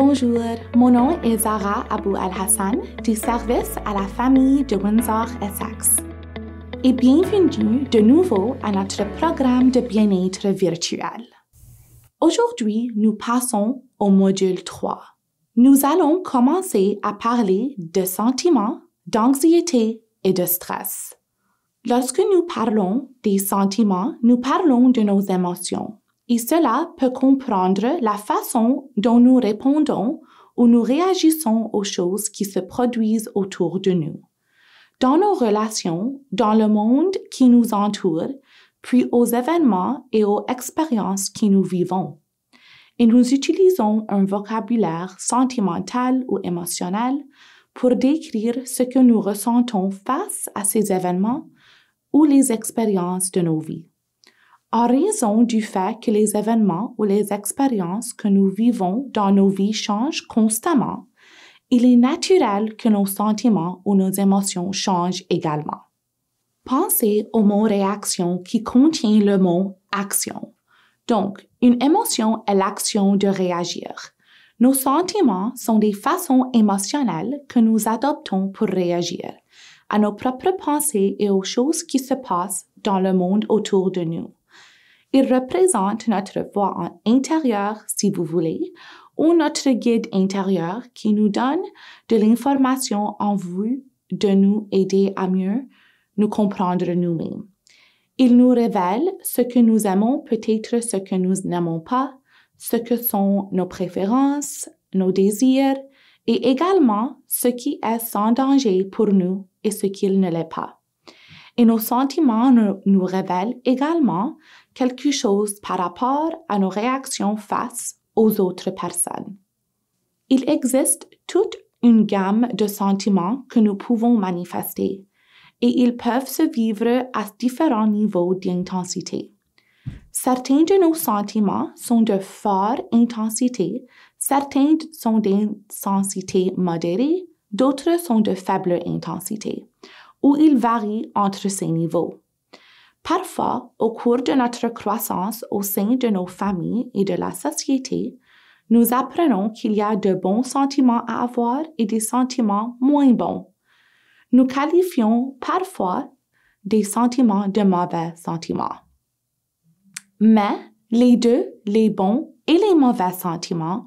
Bonjour, mon nom est Zara Abou Al-Hassan du service à la famille de Windsor-Essex. Et bienvenue de nouveau à notre programme de bien-être virtuel. Aujourd'hui, nous passons au module 3. Nous allons commencer à parler de sentiments, d'anxiété et de stress. Lorsque nous parlons des sentiments, nous parlons de nos émotions. Et cela peut comprendre la façon dont nous répondons ou nous réagissons aux choses qui se produisent autour de nous. Dans nos relations, dans le monde qui nous entoure, puis aux événements et aux expériences qui nous vivons. Et nous utilisons un vocabulaire sentimental ou émotionnel pour décrire ce que nous ressentons face à ces événements ou les expériences de nos vies. En raison du fait que les événements ou les expériences que nous vivons dans nos vies changent constamment, il est naturel que nos sentiments ou nos émotions changent également. Pensez au mot réaction qui contient le mot action. Donc, une émotion est l'action de réagir. Nos sentiments sont des façons émotionnelles que nous adoptons pour réagir à nos propres pensées et aux choses qui se passent dans le monde autour de nous. Ils représentent notre voix intérieure, si vous voulez, ou notre guide intérieur qui nous donne de l'information en vue de nous aider à mieux nous comprendre nous-mêmes. Il nous révèle ce que nous aimons, peut-être ce que nous n'aimons pas, ce que sont nos préférences, nos désirs, et également ce qui est sans danger pour nous et ce qui ne l'est pas. Et nos sentiments nous, nous révèlent également quelque chose par rapport à nos réactions face aux autres personnes. Il existe toute une gamme de sentiments que nous pouvons manifester et ils peuvent se vivre à différents niveaux d'intensité. Certains de nos sentiments sont de forte intensité, certains sont d'intensité modérée, d'autres sont de faible intensité, ou ils varient entre ces niveaux. Parfois, au cours de notre croissance au sein de nos familles et de la société, nous apprenons qu'il y a de bons sentiments à avoir et des sentiments moins bons nous qualifions parfois des sentiments de mauvais sentiments. Mais les deux, les bons et les mauvais sentiments,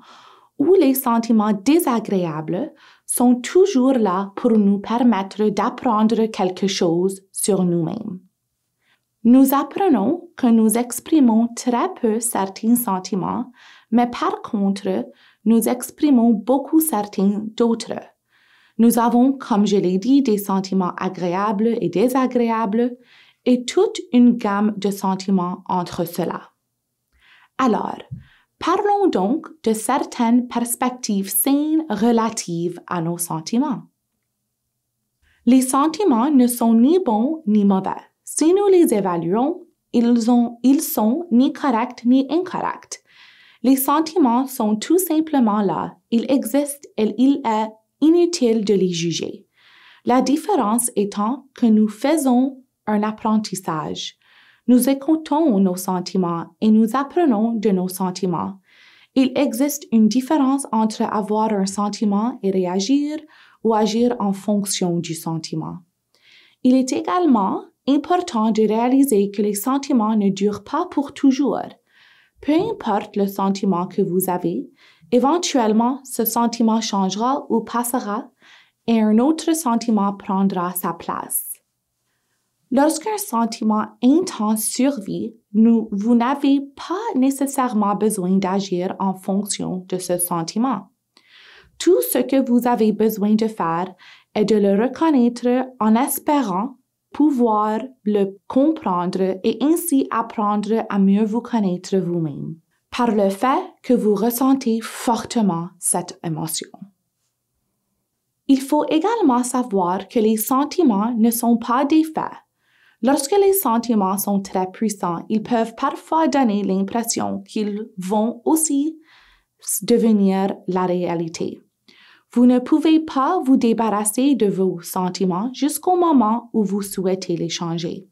ou les sentiments désagréables, sont toujours là pour nous permettre d'apprendre quelque chose sur nous-mêmes. Nous apprenons que nous exprimons très peu certains sentiments, mais par contre, nous exprimons beaucoup certains d'autres. Nous avons, comme je l'ai dit, des sentiments agréables et désagréables et toute une gamme de sentiments entre cela. Alors, parlons donc de certaines perspectives saines relatives à nos sentiments. Les sentiments ne sont ni bons ni mauvais. Si nous les évaluons, ils, ont, ils sont ni corrects ni incorrects. Les sentiments sont tout simplement là. Ils existent et il est inutile de les juger. La différence étant que nous faisons un apprentissage. Nous écoutons nos sentiments et nous apprenons de nos sentiments. Il existe une différence entre avoir un sentiment et réagir ou agir en fonction du sentiment. Il est également important de réaliser que les sentiments ne durent pas pour toujours. Peu importe le sentiment que vous avez, Éventuellement, ce sentiment changera ou passera et un autre sentiment prendra sa place. Lorsqu'un sentiment intense survit, vous n'avez pas nécessairement besoin d'agir en fonction de ce sentiment. Tout ce que vous avez besoin de faire est de le reconnaître en espérant pouvoir le comprendre et ainsi apprendre à mieux vous connaître vous-même par le fait que vous ressentez fortement cette émotion. Il faut également savoir que les sentiments ne sont pas des faits. Lorsque les sentiments sont très puissants, ils peuvent parfois donner l'impression qu'ils vont aussi devenir la réalité. Vous ne pouvez pas vous débarrasser de vos sentiments jusqu'au moment où vous souhaitez les changer.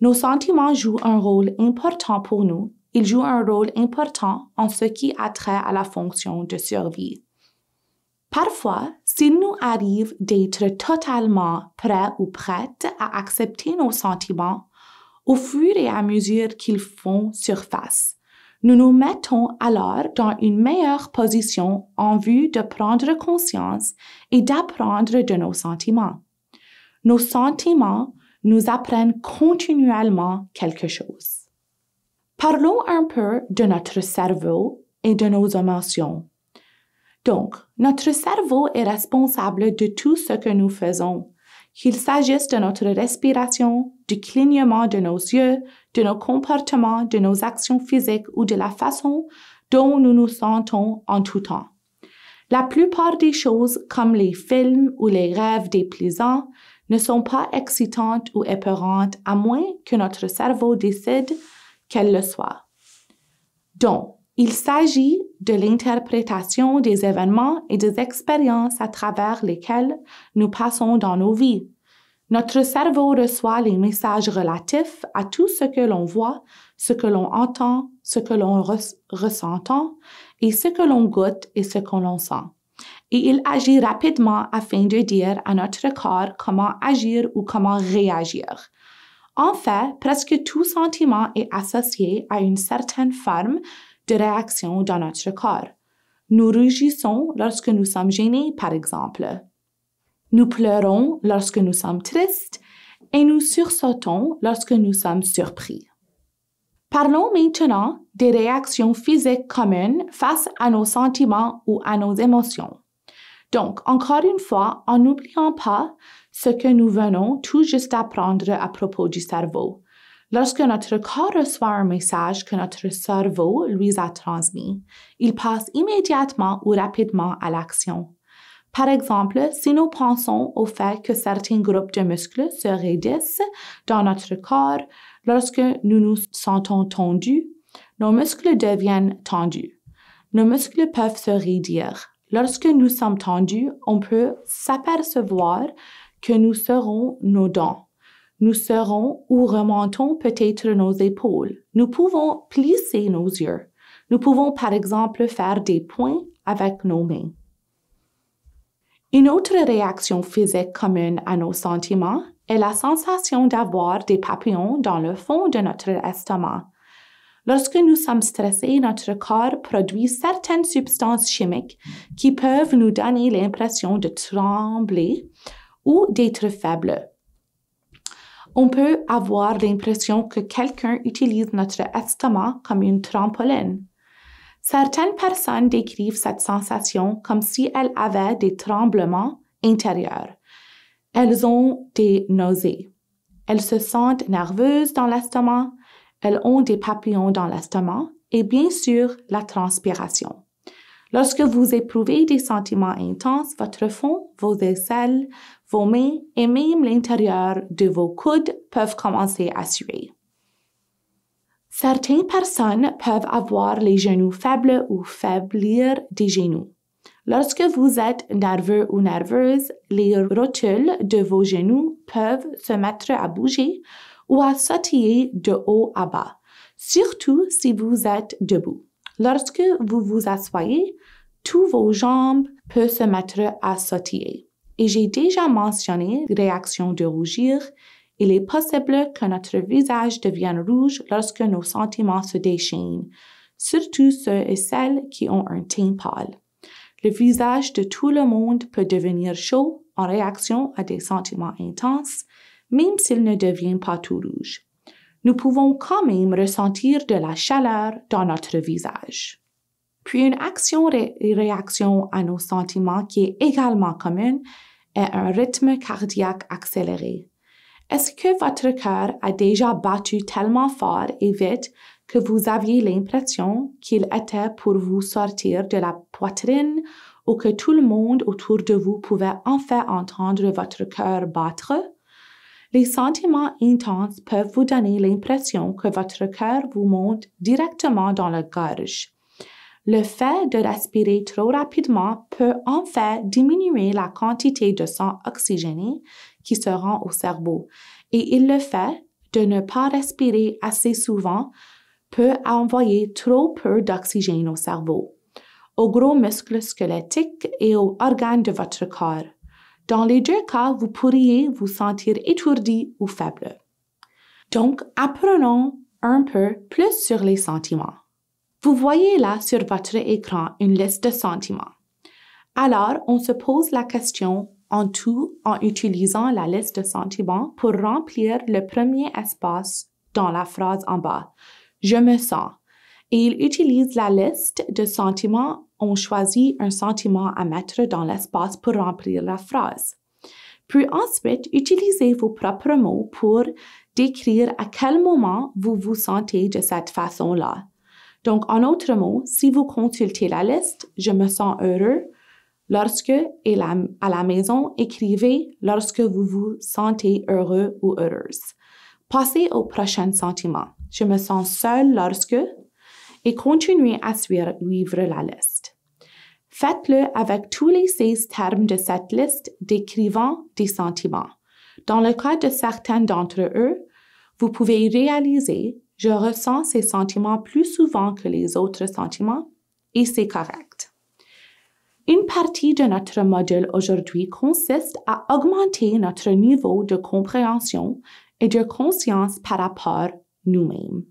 Nos sentiments jouent un rôle important pour nous il joue un rôle important en ce qui a trait à la fonction de survie. Parfois, s'il nous arrive d'être totalement prêts ou prêtes à accepter nos sentiments au fur et à mesure qu'ils font surface, nous nous mettons alors dans une meilleure position en vue de prendre conscience et d'apprendre de nos sentiments. Nos sentiments nous apprennent continuellement quelque chose. Parlons un peu de notre cerveau et de nos émotions. Donc, notre cerveau est responsable de tout ce que nous faisons, qu'il s'agisse de notre respiration, du clignement de nos yeux, de nos comportements, de nos actions physiques ou de la façon dont nous nous sentons en tout temps. La plupart des choses, comme les films ou les rêves déplaisants, ne sont pas excitantes ou épeurantes à moins que notre cerveau décide qu'elles le soient. Donc, il s'agit de l'interprétation des événements et des expériences à travers lesquelles nous passons dans nos vies. Notre cerveau reçoit les messages relatifs à tout ce que l'on voit, ce que l'on entend, ce que l'on ressent et ce que l'on goûte et ce que l'on sent. Et il agit rapidement afin de dire à notre corps comment agir ou comment réagir. En fait, presque tout sentiment est associé à une certaine forme de réaction dans notre corps. Nous rougissons lorsque nous sommes gênés, par exemple. Nous pleurons lorsque nous sommes tristes et nous sursautons lorsque nous sommes surpris. Parlons maintenant des réactions physiques communes face à nos sentiments ou à nos émotions. Donc, encore une fois, en n'oubliant pas ce que nous venons tout juste d'apprendre à propos du cerveau. Lorsque notre corps reçoit un message que notre cerveau lui a transmis, il passe immédiatement ou rapidement à l'action. Par exemple, si nous pensons au fait que certains groupes de muscles se raidissent dans notre corps lorsque nous nous sentons tendus, nos muscles deviennent tendus. Nos muscles peuvent se raidir. Lorsque nous sommes tendus, on peut s'apercevoir que nous serrons nos dents nous serrons ou remontons peut-être nos épaules. Nous pouvons plisser nos yeux. Nous pouvons par exemple faire des points avec nos mains. Une autre réaction physique commune à nos sentiments est la sensation d'avoir des papillons dans le fond de notre estomac. Lorsque nous sommes stressés, notre corps produit certaines substances chimiques qui peuvent nous donner l'impression de trembler ou d'être faible on peut avoir l'impression que quelqu'un utilise notre estomac comme une trampoline. Certaines personnes décrivent cette sensation comme si elles avaient des tremblements intérieurs. Elles ont des nausées. Elles se sentent nerveuses dans l'estomac. Elles ont des papillons dans l'estomac et bien sûr la transpiration. Lorsque vous éprouvez des sentiments intenses, votre fond, vos aisselles, vos mains et même l'intérieur de vos coudes peuvent commencer à suer. Certaines personnes peuvent avoir les genoux faibles ou faiblir des genoux. Lorsque vous êtes nerveux ou nerveuse, les rotules de vos genoux peuvent se mettre à bouger ou à sautiller de haut à bas, surtout si vous êtes debout. Lorsque vous vous asseyez, tous vos jambes peuvent se mettre à sautiller. Et j'ai déjà mentionné réaction de rougir. Il est possible que notre visage devienne rouge lorsque nos sentiments se déchaînent, surtout ceux et celles qui ont un teint pâle. Le visage de tout le monde peut devenir chaud en réaction à des sentiments intenses, même s'il ne devient pas tout rouge nous pouvons quand même ressentir de la chaleur dans notre visage. Puis une action et réaction à nos sentiments qui est également commune est un rythme cardiaque accéléré. Est-ce que votre cœur a déjà battu tellement fort et vite que vous aviez l'impression qu'il était pour vous sortir de la poitrine ou que tout le monde autour de vous pouvait enfin entendre votre cœur battre? Les sentiments intenses peuvent vous donner l'impression que votre cœur vous monte directement dans la gorge. Le fait de respirer trop rapidement peut en fait diminuer la quantité de sang oxygéné qui se rend au cerveau et il le fait de ne pas respirer assez souvent peut envoyer trop peu d'oxygène au cerveau, aux gros muscles squelettiques et aux organes de votre corps. Dans les deux cas, vous pourriez vous sentir étourdi ou faible. Donc, apprenons un peu plus sur les sentiments. Vous voyez là sur votre écran une liste de sentiments. Alors, on se pose la question en tout en utilisant la liste de sentiments pour remplir le premier espace dans la phrase en bas. Je me sens. Et il utilise la liste de sentiments. On choisit un sentiment à mettre dans l'espace pour remplir la phrase. Puis ensuite, utilisez vos propres mots pour décrire à quel moment vous vous sentez de cette façon-là. Donc, en autre mots, si vous consultez la liste, je me sens heureux, lorsque et à la maison, écrivez lorsque vous vous sentez heureux ou heureuse. Passez au prochain sentiment. Je me sens seul lorsque et continuez à suivre la liste. Faites-le avec tous les 16 termes de cette liste décrivant des sentiments. Dans le cas de certains d'entre eux, vous pouvez réaliser je ressens ces sentiments plus souvent que les autres sentiments et c'est correct. Une partie de notre modèle aujourd'hui consiste à augmenter notre niveau de compréhension et de conscience par rapport nous-mêmes.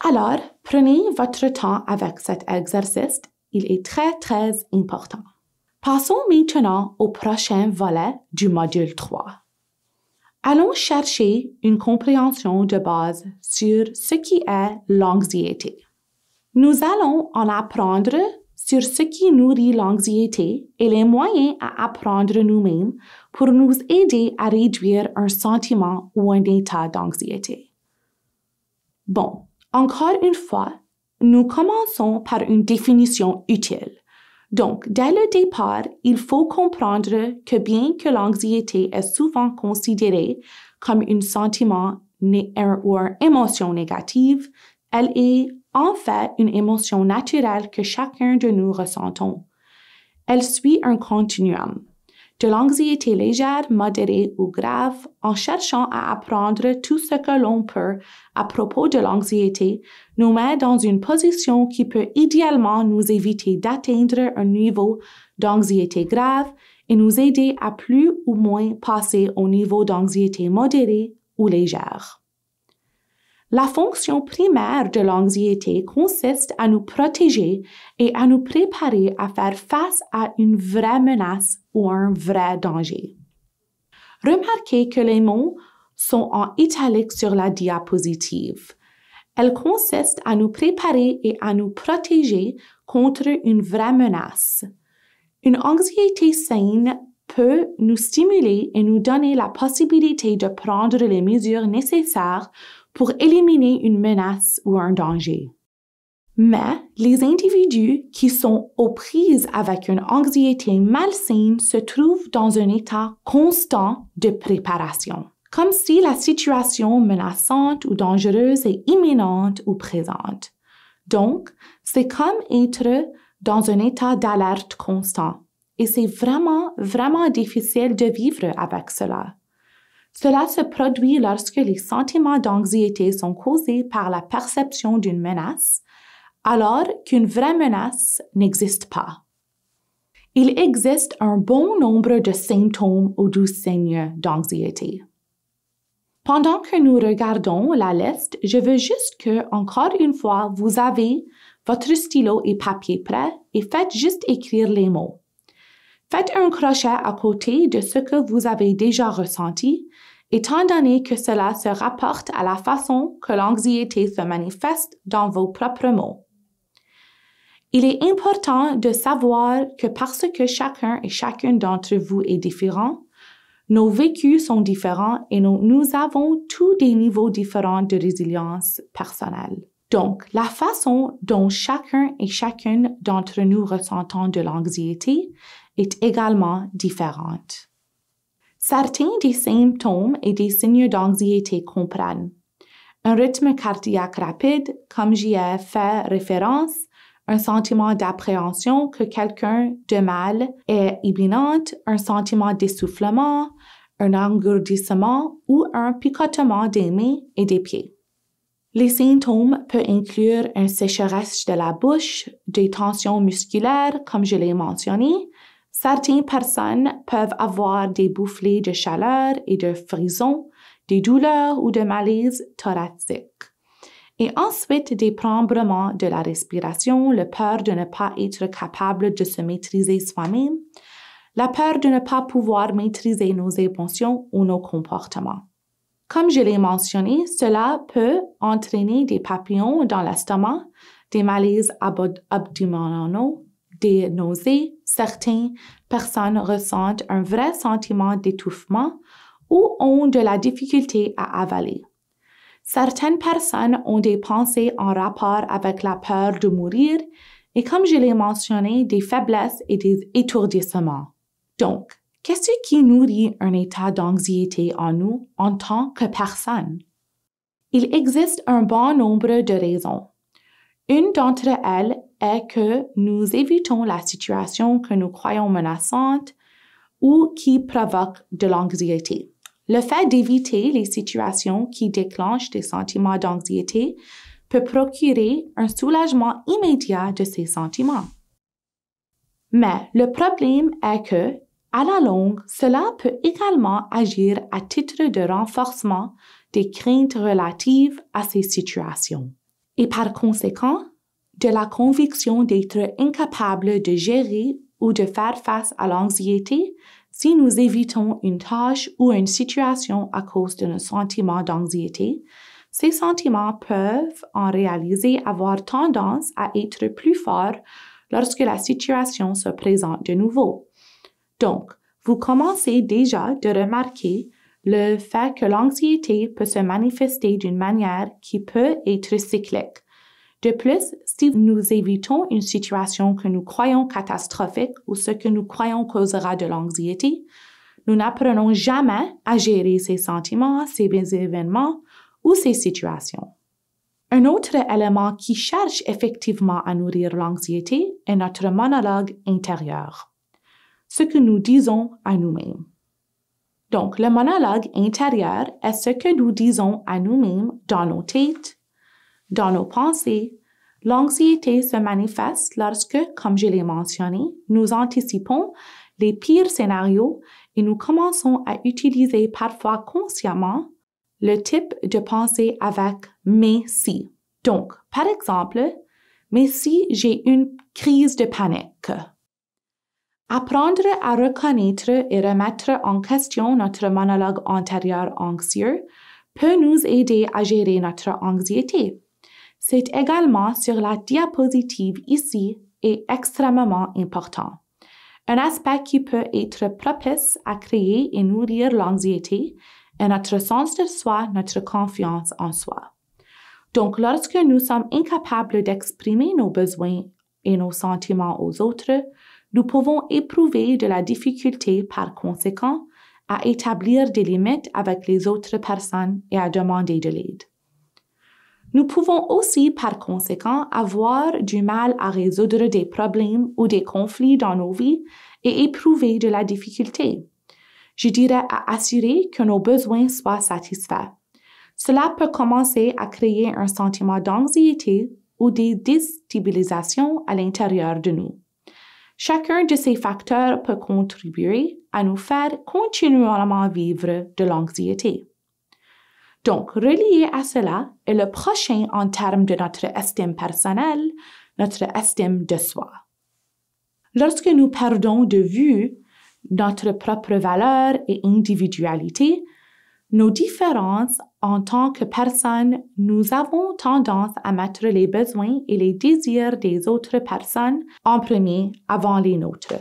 Alors, prenez votre temps avec cet exercice, il est très très important. Passons maintenant au prochain volet du module 3. Allons chercher une compréhension de base sur ce qui est l'anxiété. Nous allons en apprendre sur ce qui nourrit l'anxiété et les moyens à apprendre nous-mêmes pour nous aider à réduire un sentiment ou un état d'anxiété. Bon, encore une fois, nous commençons par une définition utile. Donc, dès le départ, il faut comprendre que bien que l'anxiété est souvent considérée comme un sentiment ou une émotion négative, elle est en fait une émotion naturelle que chacun de nous ressentons. Elle suit un continuum de l'anxiété légère, modérée ou grave en cherchant à apprendre tout ce que l'on peut à propos de l'anxiété nous met dans une position qui peut idéalement nous éviter d'atteindre un niveau d'anxiété grave et nous aider à plus ou moins passer au niveau d'anxiété modérée ou légère. La fonction primaire de l'anxiété consiste à nous protéger et à nous préparer à faire face à une vraie menace ou un vrai danger. Remarquez que les mots sont en italique sur la diapositive. Elles consistent à nous préparer et à nous protéger contre une vraie menace. Une anxiété saine peut nous stimuler et nous donner la possibilité de prendre les mesures nécessaires pour éliminer une menace ou un danger. Mais les individus qui sont aux prises avec une anxiété malsaine se trouvent dans un état constant de préparation, comme si la situation menaçante ou dangereuse est imminente ou présente. Donc, c'est comme être dans un état d'alerte constant. Et c'est vraiment, vraiment difficile de vivre avec cela. Cela se produit lorsque les sentiments d'anxiété sont causés par la perception d'une menace, alors qu'une vraie menace n'existe pas. Il existe un bon nombre de symptômes ou de signes d'anxiété. Pendant que nous regardons la liste, je veux juste que, encore une fois, vous avez votre stylo et papier prêt et faites juste écrire les mots. Faites un crochet à côté de ce que vous avez déjà ressenti, étant donné que cela se rapporte à la façon que l'anxiété se manifeste dans vos propres mots. Il est important de savoir que parce que chacun et chacune d'entre vous est différent, nos vécus sont différents et nous, avons tous des niveaux différents de résilience personnelle. Donc, la façon dont chacun et chacune d'entre nous ressentons de l'anxiété est également différente. Certains des symptômes et des signes d'anxiété comprennent un rythme cardiaque rapide, comme j'y ai fait référence, un sentiment d'appréhension que quelqu'un de mal est imminent, un sentiment d'essoufflement, un engourdissement ou un picotement des mains et des pieds. Les symptômes peuvent inclure un sécheresse de la bouche, des tensions musculaires, comme je l'ai mentionné. Certaines personnes peuvent avoir des bouffées de chaleur et de frissons, des douleurs ou de malaise thoracique. Et ensuite, des tremblements de la respiration, la peur de ne pas être capable de se maîtriser soi-même, la peur de ne pas pouvoir maîtriser nos émotions ou nos comportements. Comme je l'ai mentionné, cela peut entraîner des papillons dans l'estomac, des malaises abdominaux, des nausées. Certaines personnes ressentent un vrai sentiment d'étouffement ou ont de la difficulté à avaler. Certaines personnes ont des pensées en rapport avec la peur de mourir et comme je l'ai mentionné, des faiblesses et des étourdissements. Donc, Qu'est-ce qui nourrit un état d'anxiété en nous en tant que personne? Il existe un bon nombre de raisons. Une d'entre elles est que nous évitons la situation que nous croyons menaçante ou qui provoque de l'anxiété. Le fait d'éviter les situations qui déclenchent des sentiments d'anxiété peut procurer un soulagement immédiat de ces sentiments. Mais le problème est que à la longue, cela peut également agir à titre de renforcement des craintes relatives à ces situations et par conséquent de la conviction d'être incapable de gérer ou de faire face à l'anxiété si nous évitons une tâche ou une situation à cause de nos sentiments d'anxiété. Ces sentiments peuvent en réalité avoir tendance à être plus forts lorsque la situation se présente de nouveau. Donc, vous commencez déjà de remarquer le fait que l'anxiété peut se manifester d'une manière qui peut être cyclique. De plus, si nous évitons une situation que nous croyons catastrophique ou ce que nous croyons causera de l'anxiété, nous n'apprenons jamais à gérer ces sentiments, ces événements ou ces situations. Un autre élément qui cherche effectivement à nourrir l'anxiété est notre monologue intérieur ce que nous disons à nous-mêmes. Donc, le monologue intérieur est ce que nous disons à nous-mêmes dans nos têtes, dans nos pensées. L'anxiété se manifeste lorsque, comme je l'ai mentionné, nous anticipons les pires scénarios et nous commençons à utiliser parfois consciemment le type de pensée avec mais si. Donc, par exemple, mais si j'ai une crise de panique, Apprendre à reconnaître et remettre en question notre monologue antérieur anxieux peut nous aider à gérer notre anxiété. C'est également sur la diapositive ici et extrêmement important. Un aspect qui peut être propice à créer et nourrir l'anxiété est notre sens de soi, notre confiance en soi. Donc, lorsque nous sommes incapables d'exprimer nos besoins et nos sentiments aux autres, nous pouvons éprouver de la difficulté par conséquent à établir des limites avec les autres personnes et à demander de l'aide. Nous pouvons aussi par conséquent avoir du mal à résoudre des problèmes ou des conflits dans nos vies et éprouver de la difficulté. Je dirais à assurer que nos besoins soient satisfaits. Cela peut commencer à créer un sentiment d'anxiété ou de déstabilisation à l'intérieur de nous. Chacun de ces facteurs peut contribuer à nous faire continuellement vivre de l'anxiété. Donc, relié à cela est le prochain en termes de notre estime personnelle, notre estime de soi. Lorsque nous perdons de vue notre propre valeur et individualité, nos différences en tant que personne, nous avons tendance à mettre les besoins et les désirs des autres personnes en premier avant les nôtres.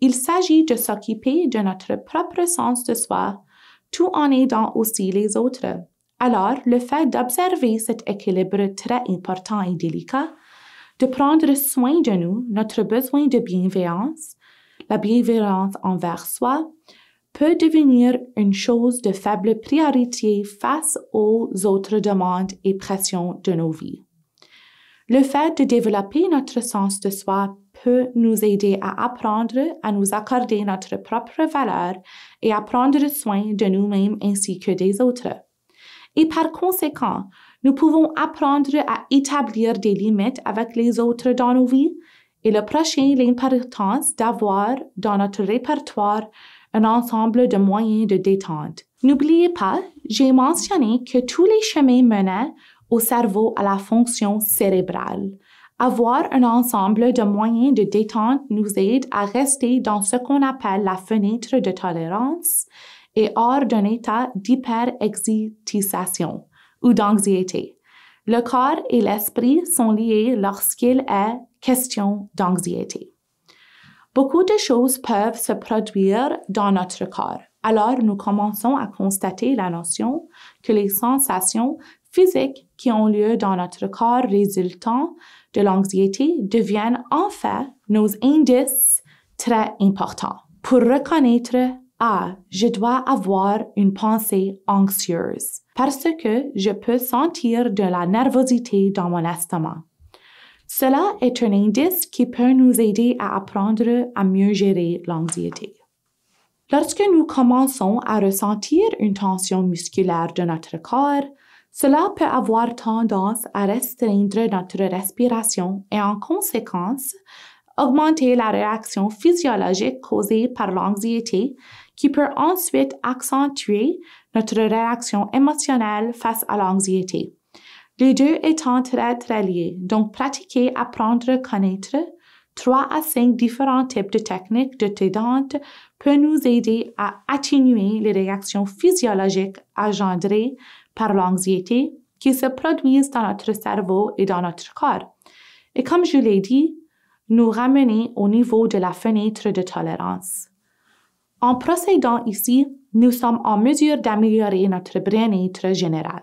Il s'agit de s'occuper de notre propre sens de soi tout en aidant aussi les autres. Alors, le fait d'observer cet équilibre très important et délicat, de prendre soin de nous, notre besoin de bienveillance, la bienveillance envers soi, peut devenir une chose de faible priorité face aux autres demandes et pressions de nos vies. Le fait de développer notre sens de soi peut nous aider à apprendre à nous accorder notre propre valeur et à prendre soin de nous-mêmes ainsi que des autres. Et par conséquent, Nous pouvons apprendre à établir des limites avec les autres dans nos vies. Et le prochain, l'importance d'avoir dans notre répertoire un ensemble de moyens de détente. N'oubliez pas, j'ai mentionné que tous les chemins menaient au cerveau à la fonction cérébrale. Avoir un ensemble de moyens de détente nous aide à rester dans ce qu'on appelle la fenêtre de tolérance et hors d'un état d'hyperexcitation ou d'anxiété. Le corps et l'esprit sont liés lorsqu'il est question d'anxiété. Beaucoup de choses peuvent se produire dans notre corps. Alors, nous commençons à constater la notion que les sensations physiques qui ont lieu dans notre corps résultant de l'anxiété deviennent en fait nos indices très importants pour reconnaître ah, je dois avoir une pensée anxieuse parce que je peux sentir de la nervosité dans mon estomac. Cela est un indice qui peut nous aider à apprendre à mieux gérer l'anxiété. Lorsque nous commençons à ressentir une tension musculaire de notre corps, cela peut avoir tendance à restreindre notre respiration et en conséquence augmenter la réaction physiologique causée par l'anxiété qui peut ensuite accentuer notre réaction émotionnelle face à l'anxiété. Les deux étant très très liés, donc pratiquer, apprendre, connaître trois à cinq différents types de techniques de détente peut nous aider à atténuer les réactions physiologiques engendrées par l'anxiété qui se produisent dans notre cerveau et dans notre corps. Et comme je l'ai dit, nous ramener au niveau de la fenêtre de tolérance. En procédant ici, nous sommes en mesure d'améliorer notre bien-être général.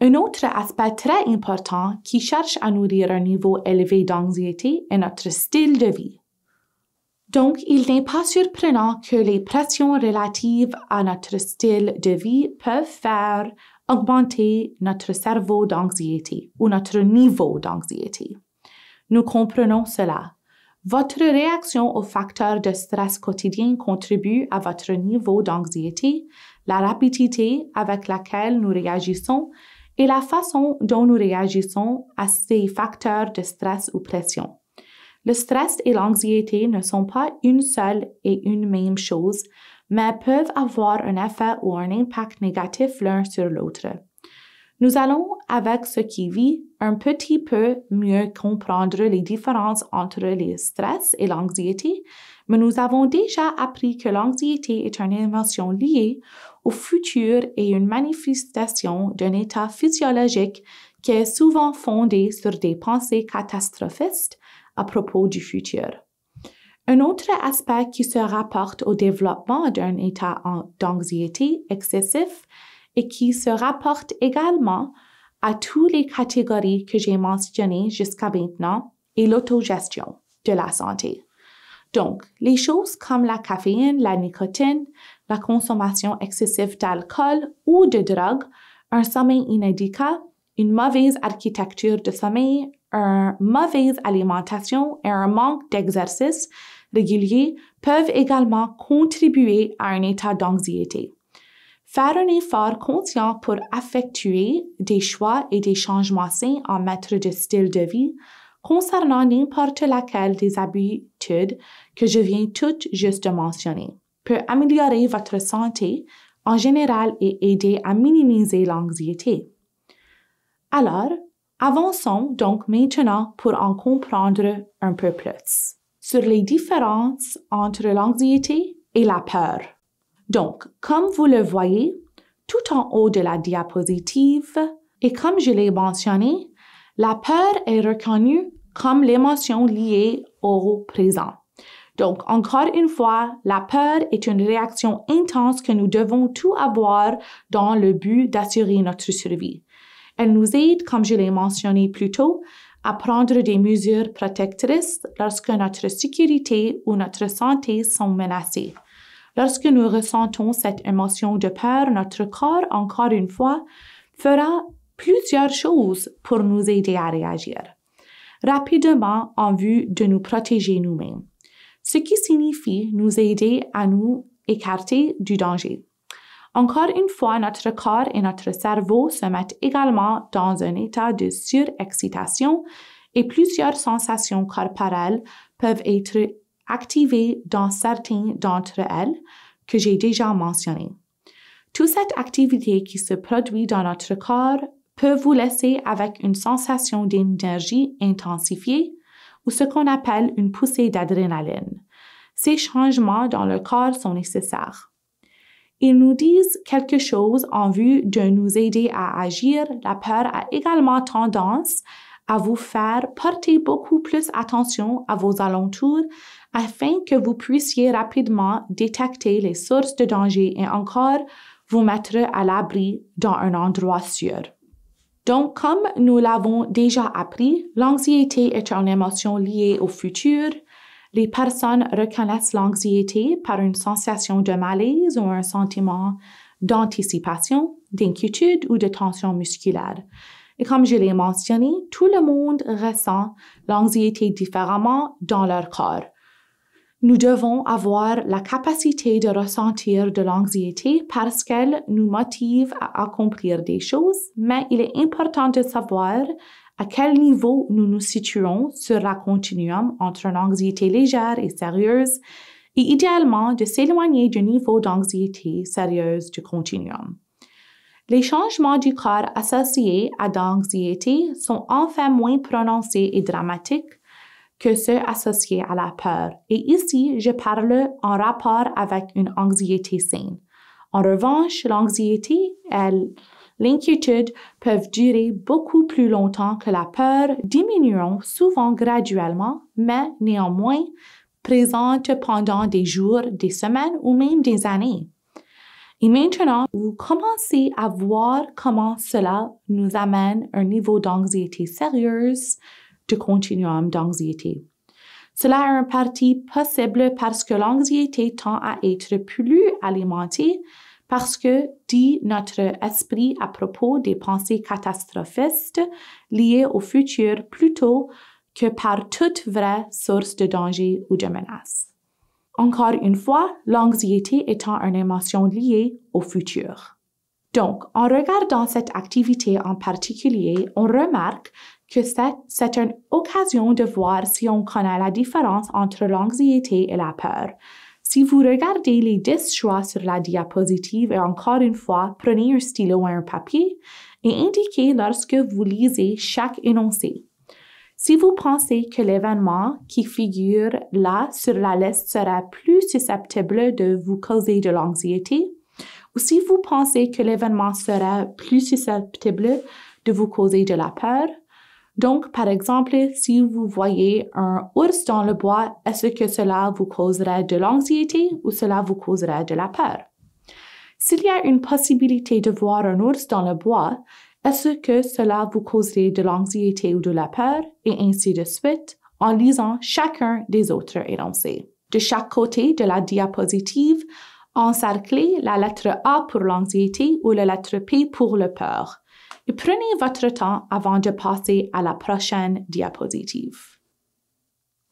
Un autre aspect très important qui cherche à nourrir un niveau élevé d'anxiété est notre style de vie. Donc, il n'est pas surprenant que les pressions relatives à notre style de vie peuvent faire augmenter notre cerveau d'anxiété ou notre niveau d'anxiété. Nous comprenons cela. Votre réaction aux facteurs de stress quotidien contribue à votre niveau d'anxiété, la rapidité avec laquelle nous réagissons et la façon dont nous réagissons à ces facteurs de stress ou pression. Le stress et l'anxiété ne sont pas une seule et une même chose, mais peuvent avoir un effet ou un impact négatif l'un sur l'autre. Nous allons, avec ce qui vit, un petit peu mieux comprendre les différences entre le stress et l'anxiété, mais nous avons déjà appris que l'anxiété est une émotion liée au futur et une manifestation d'un état physiologique qui est souvent fondé sur des pensées catastrophistes à propos du futur. Un autre aspect qui se rapporte au développement d'un état d'anxiété excessif et qui se rapporte également à toutes les catégories que j'ai mentionnées jusqu'à maintenant est l'autogestion de la santé. Donc, les choses comme la caféine, la nicotine, la consommation excessive d'alcool ou de drogue, un sommeil inadéquat, une mauvaise architecture de sommeil, une mauvaise alimentation et un manque d'exercice régulier peuvent également contribuer à un état d'anxiété. Faire un effort conscient pour effectuer des choix et des changements sains en matière de style de vie concernant n'importe laquelle des habitudes que je viens tout juste de mentionner peut améliorer votre santé en général et aider à minimiser l'anxiété. Alors, avançons donc maintenant pour en comprendre un peu plus sur les différences entre l'anxiété et la peur. Donc, comme vous le voyez, tout en haut de la diapositive, et comme je l'ai mentionné, la peur est reconnue comme l'émotion liée au présent. Donc, encore une fois, la peur est une réaction intense que nous devons tout avoir dans le but d'assurer notre survie. Elle nous aide, comme je l'ai mentionné plus tôt, à prendre des mesures protectrices lorsque notre sécurité ou notre santé sont menacées. Lorsque nous ressentons cette émotion de peur, notre corps, encore une fois, fera plusieurs choses pour nous aider à réagir. Rapidement en vue de nous protéger nous-mêmes, ce qui signifie nous aider à nous écarter du danger. Encore une fois, notre corps et notre cerveau se mettent également dans un état de surexcitation et plusieurs sensations corporelles peuvent être activées dans certaines d'entre elles que j'ai déjà mentionnées. Toute cette activité qui se produit dans notre corps peut vous laisser avec une sensation d'énergie intensifiée ou ce qu'on appelle une poussée d'adrénaline. Ces changements dans le corps sont nécessaires. Ils nous disent quelque chose en vue de nous aider à agir. La peur a également tendance à vous faire porter beaucoup plus attention à vos alentours afin que vous puissiez rapidement détecter les sources de danger et encore vous mettre à l'abri dans un endroit sûr. Donc, comme nous l'avons déjà appris, l'anxiété est une émotion liée au futur. Les personnes reconnaissent l'anxiété par une sensation de malaise ou un sentiment d'anticipation, d'inquiétude ou de tension musculaire. Et comme je l'ai mentionné, tout le monde ressent l'anxiété différemment dans leur corps. Nous devons avoir la capacité de ressentir de l'anxiété parce qu'elle nous motive à accomplir des choses, mais il est important de savoir à quel niveau nous nous situons sur la continuum entre l'anxiété légère et sérieuse et idéalement de s'éloigner du niveau d'anxiété sérieuse du continuum. Les changements du corps associés à l'anxiété sont enfin moins prononcés et dramatiques que ceux associés à la peur. Et ici, je parle en rapport avec une anxiété saine. En revanche, l'anxiété et l'inquiétude peuvent durer beaucoup plus longtemps que la peur, diminuant souvent graduellement, mais néanmoins présentes pendant des jours, des semaines ou même des années. Et maintenant, vous commencez à voir comment cela nous amène à un niveau d'anxiété sérieuse, de continuum d'anxiété. Cela est en partie possible parce que l'anxiété tend à être plus alimentée parce que dit notre esprit à propos des pensées catastrophistes liées au futur plutôt que par toute vraie source de danger ou de menace. Encore une fois, l'anxiété étant une émotion liée au futur. Donc, en regardant cette activité en particulier, on remarque que c'est une occasion de voir si on connaît la différence entre l'anxiété et la peur. Si vous regardez les 10 choix sur la diapositive et encore une fois, prenez un stylo ou un papier et indiquez lorsque vous lisez chaque énoncé. Si vous pensez que l'événement qui figure là sur la liste sera plus susceptible de vous causer de l'anxiété, ou si vous pensez que l'événement sera plus susceptible de vous causer de la peur, donc, par exemple, si vous voyez un ours dans le bois, est-ce que cela vous causerait de l'anxiété ou cela vous causerait de la peur? S'il y a une possibilité de voir un ours dans le bois, est-ce que cela vous causerait de l'anxiété ou de la peur, et ainsi de suite, en lisant chacun des autres énoncés. De chaque côté de la diapositive, encerclez la lettre A pour l'anxiété ou la lettre P pour le peur prenez votre temps avant de passer à la prochaine diapositive.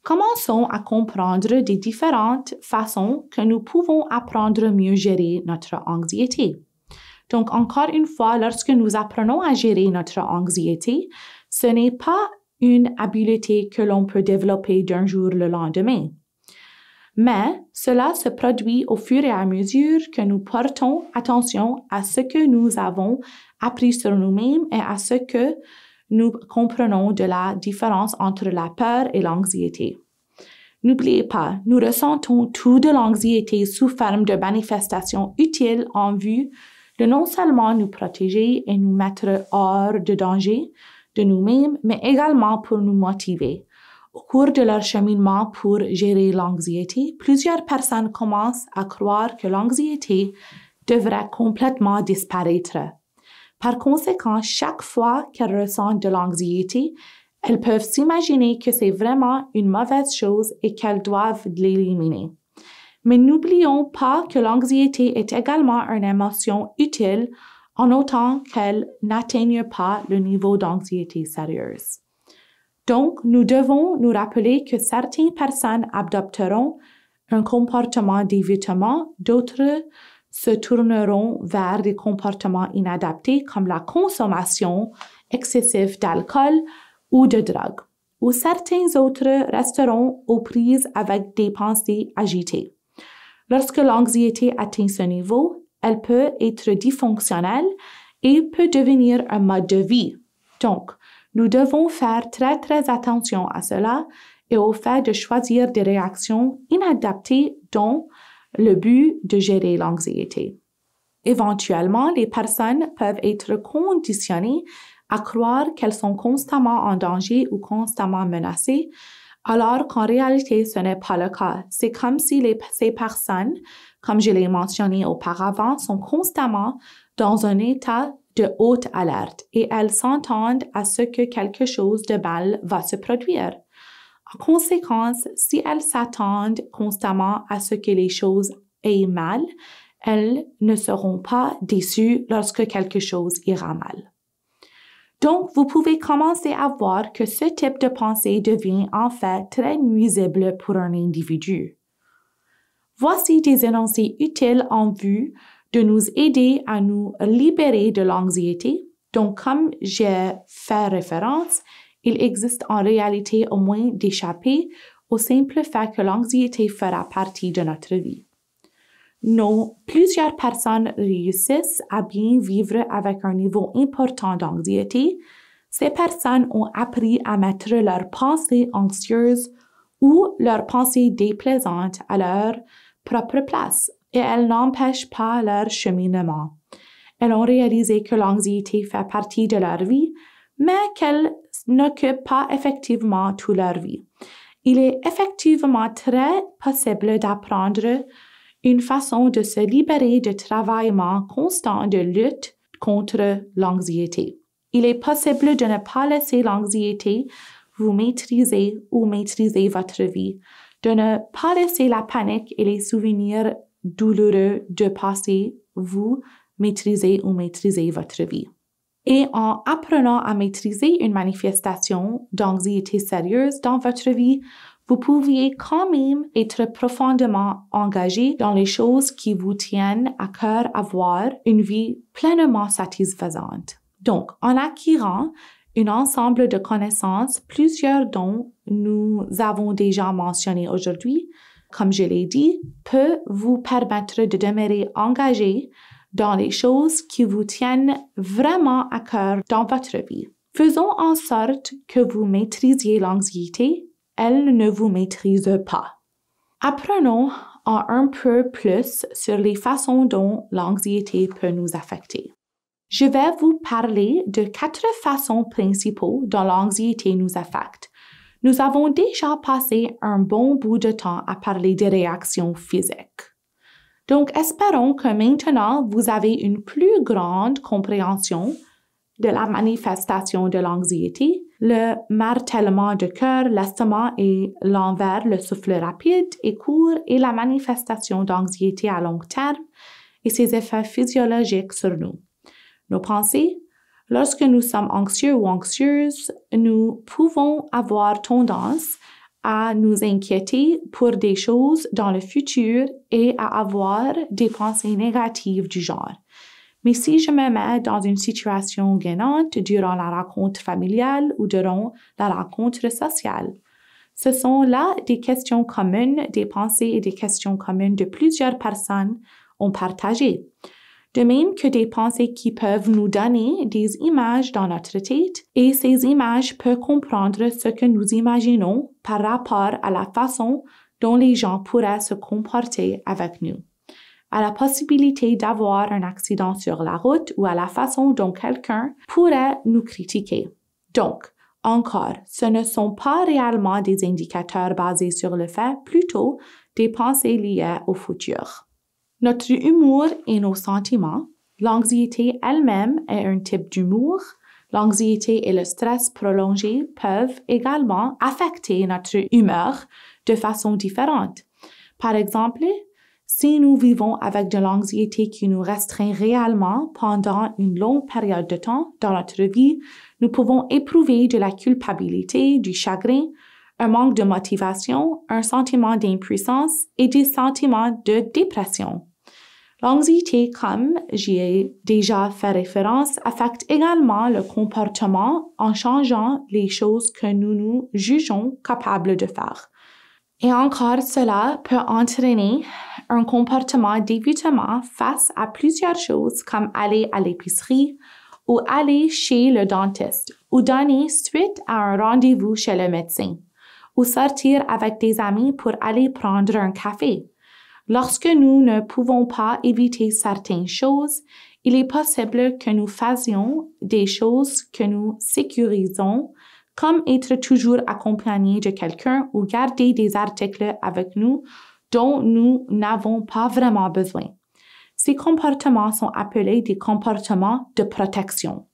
Commençons à comprendre des différentes façons que nous pouvons apprendre à mieux gérer notre anxiété. Donc, encore une fois, lorsque nous apprenons à gérer notre anxiété, ce n'est pas une habileté que l'on peut développer d'un jour le lendemain. Mais cela se produit au fur et à mesure que nous portons attention à ce que nous avons appris sur nous-mêmes et à ce que nous comprenons de la différence entre la peur et l'anxiété. N'oubliez pas, nous ressentons tout de l'anxiété sous forme de manifestations utiles en vue de non seulement nous protéger et nous mettre hors de danger de nous-mêmes, mais également pour nous motiver. Au cours de leur cheminement pour gérer l'anxiété, plusieurs personnes commencent à croire que l'anxiété devrait complètement disparaître. Par conséquent, chaque fois qu'elles ressentent de l'anxiété, elles peuvent s'imaginer que c'est vraiment une mauvaise chose et qu'elles doivent l'éliminer. Mais n'oublions pas que l'anxiété est également une émotion utile en autant qu'elle n'atteigne pas le niveau d'anxiété sérieuse. Donc, nous devons nous rappeler que certaines personnes adopteront un comportement d'évitement, d'autres se tourneront vers des comportements inadaptés comme la consommation excessive d'alcool ou de drogue, ou certains autres resteront aux prises avec des pensées agitées. Lorsque l'anxiété atteint ce niveau, elle peut être dysfonctionnelle et peut devenir un mode de vie. Donc, nous devons faire très très attention à cela et au fait de choisir des réactions inadaptées dont le but de gérer l'anxiété. Éventuellement, les personnes peuvent être conditionnées à croire qu'elles sont constamment en danger ou constamment menacées, alors qu'en réalité, ce n'est pas le cas. C'est comme si ces personnes, comme je l'ai mentionné auparavant, sont constamment dans un état de haute alerte et elles s'entendent à ce que quelque chose de mal va se produire. En conséquence, si elles s'attendent constamment à ce que les choses aillent mal, elles ne seront pas déçues lorsque quelque chose ira mal. Donc, vous pouvez commencer à voir que ce type de pensée devient en fait très nuisible pour un individu. Voici des énoncés utiles en vue de nous aider à nous libérer de l'anxiété. Donc, comme j'ai fait référence, il existe en réalité au moins d'échapper au simple fait que l'anxiété fera partie de notre vie. Non, plusieurs personnes réussissent à bien vivre avec un niveau important d'anxiété. Ces personnes ont appris à mettre leurs pensées anxieuses ou leurs pensées déplaisantes à leur propre place et elles n'empêchent pas leur cheminement. Elles ont réalisé que l'anxiété fait partie de leur vie, mais qu'elle n'occupe pas effectivement toute leur vie. Il est effectivement très possible d'apprendre une façon de se libérer du travaillement constant de lutte contre l'anxiété. Il est possible de ne pas laisser l'anxiété vous maîtriser ou maîtriser votre vie, de ne pas laisser la panique et les souvenirs douloureux de passé vous maîtriser ou maîtriser votre vie. Et en apprenant à maîtriser une manifestation d'anxiété sérieuse dans votre vie, vous pouviez quand même être profondément engagé dans les choses qui vous tiennent à cœur avoir une vie pleinement satisfaisante. Donc, en acquérant un ensemble de connaissances, plusieurs dont nous avons déjà mentionné aujourd'hui, comme je l'ai dit, peut vous permettre de demeurer engagé dans les choses qui vous tiennent vraiment à cœur dans votre vie. Faisons en sorte que vous maîtrisiez l'anxiété elle ne vous maîtrise pas. Apprenons en un peu plus sur les façons dont l'anxiété peut nous affecter. Je vais vous parler de quatre façons principaux dont l'anxiété nous affecte. Nous avons déjà passé un bon bout de temps à parler des réactions physiques. Donc, espérons que maintenant vous avez une plus grande compréhension de la manifestation de l'anxiété, le martèlement de cœur, l'estomac et l'envers, le souffle rapide et court et la manifestation d'anxiété à long terme et ses effets physiologiques sur nous. Nos pensées, lorsque nous sommes anxieux ou anxieuses, nous pouvons avoir tendance à nous inquiéter pour des choses dans le futur et à avoir des pensées négatives du genre. Mais si je me mets dans une situation gagnante durant la rencontre familiale ou durant la rencontre sociale, ce sont là des questions communes, des pensées et des questions communes de plusieurs personnes ont partagé. De même que des pensées qui peuvent nous donner des images dans notre tête et ces images peuvent comprendre ce que nous imaginons par rapport à la façon dont les gens pourraient se comporter avec nous à la possibilité d'avoir un accident sur la route ou à la façon dont quelqu'un pourrait nous critiquer. Donc, encore, ce ne sont pas réellement des indicateurs basés sur le fait, plutôt des pensées liées au futur. Notre humour et nos sentiments, l'anxiété elle-même est un type d'humour, l'anxiété et le stress prolongé peuvent également affecter notre humeur de façon différente. Par exemple, si nous vivons avec de l'anxiété qui nous restreint réellement pendant une longue période de temps dans notre vie, nous pouvons éprouver de la culpabilité, du chagrin, un manque de motivation, un sentiment d'impuissance et des sentiments de dépression. L'anxiété, comme j'y ai déjà fait référence, affecte également le comportement en changeant les choses que nous nous jugeons capables de faire. Et encore, cela peut entraîner un comportement d'évitement face à plusieurs choses comme aller à l'épicerie ou aller chez le dentiste ou donner suite à un rendez-vous chez le médecin ou sortir avec des amis pour aller prendre un café. Lorsque nous ne pouvons pas éviter certaines choses, il est possible que nous fassions des choses que nous sécurisons, comme être toujours accompagné de quelqu'un ou garder des articles avec nous dont nous n'avons pas vraiment besoin. Ces comportements sont appelés des comportements de protection.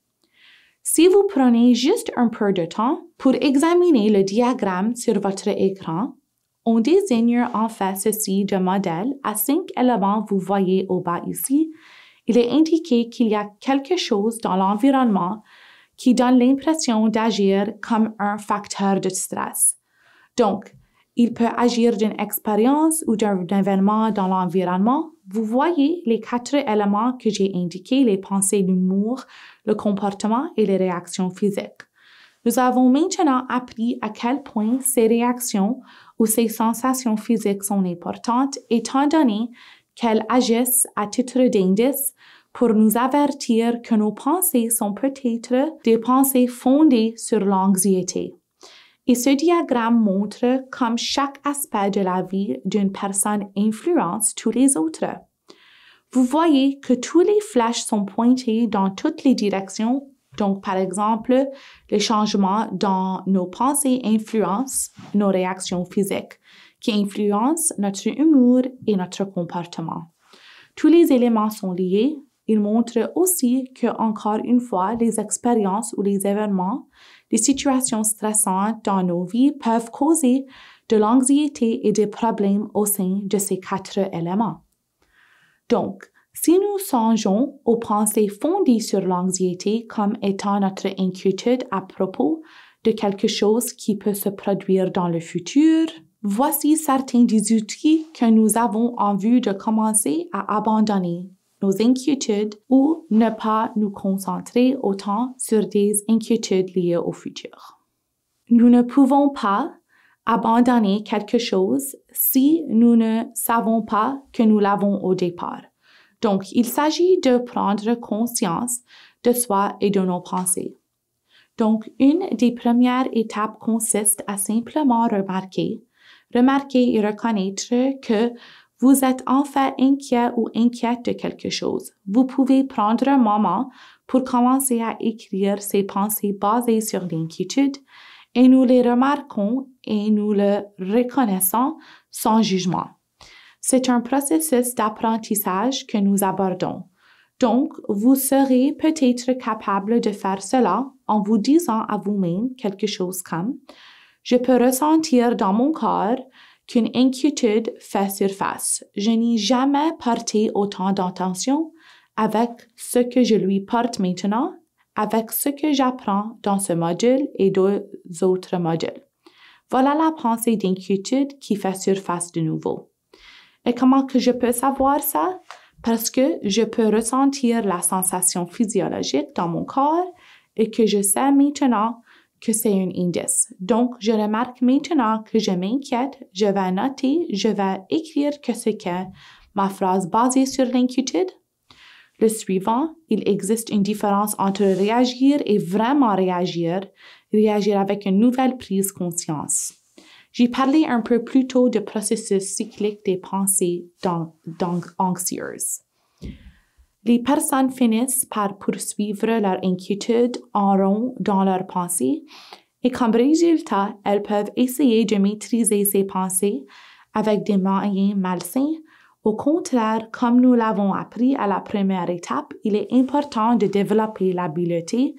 Si vous prenez juste un peu de temps pour examiner le diagramme sur votre écran, on désigne en fait ceci de modèle à cinq éléments vous voyez au bas ici. Il est indiqué qu'il y a quelque chose dans l'environnement qui donne l'impression d'agir comme un facteur de stress. Donc, il peut agir d'une expérience ou d'un événement dans l'environnement. Vous voyez les quatre éléments que j'ai indiqués, les pensées, l'humour, le comportement et les réactions physiques. Nous avons maintenant appris à quel point ces réactions ou ces sensations physiques sont importantes étant donné qu'elles agissent à titre d'indice pour nous avertir que nos pensées sont peut-être des pensées fondées sur l'anxiété. Et ce diagramme montre comme chaque aspect de la vie d'une personne influence tous les autres. Vous voyez que tous les flèches sont pointées dans toutes les directions. Donc, par exemple, les changements dans nos pensées influencent nos réactions physiques, qui influencent notre humour et notre comportement. Tous les éléments sont liés. Ils montrent aussi que, encore une fois, les expériences ou les événements les situations stressantes dans nos vies peuvent causer de l'anxiété et des problèmes au sein de ces quatre éléments. Donc, si nous songeons aux pensées fondées sur l'anxiété comme étant notre inquiétude à propos de quelque chose qui peut se produire dans le futur, voici certains des outils que nous avons en vue de commencer à abandonner nos inquiétudes ou ne pas nous concentrer autant sur des inquiétudes liées au futur. Nous ne pouvons pas abandonner quelque chose si nous ne savons pas que nous l'avons au départ. Donc, il s'agit de prendre conscience de soi et de nos pensées. Donc, une des premières étapes consiste à simplement remarquer, remarquer et reconnaître que vous êtes enfin inquiet ou inquiète de quelque chose. Vous pouvez prendre un moment pour commencer à écrire ces pensées basées sur l'inquiétude et nous les remarquons et nous le reconnaissons sans jugement. C'est un processus d'apprentissage que nous abordons. Donc, vous serez peut-être capable de faire cela en vous disant à vous-même quelque chose comme Je peux ressentir dans mon corps qu'une inquiétude fait surface. Je n'ai jamais porté autant d'attention avec ce que je lui porte maintenant, avec ce que j'apprends dans ce module et deux autres modules. Voilà la pensée d'inquiétude qui fait surface de nouveau. Et comment que je peux savoir ça? Parce que je peux ressentir la sensation physiologique dans mon corps et que je sais maintenant que c'est un indice. Donc, je remarque maintenant que je m'inquiète, je vais noter, je vais écrire que ce qu'est ma phrase basée sur l'inquiétude. Le suivant, il existe une différence entre réagir et vraiment réagir, réagir avec une nouvelle prise conscience. J'ai parlé un peu plus tôt du processus cyclique des pensées anxieuses. Les personnes finissent par poursuivre leur inquiétude en rond dans leurs pensées et comme résultat, elles peuvent essayer de maîtriser ces pensées avec des moyens malsains. Au contraire, comme nous l'avons appris à la première étape, il est important de développer l'habileté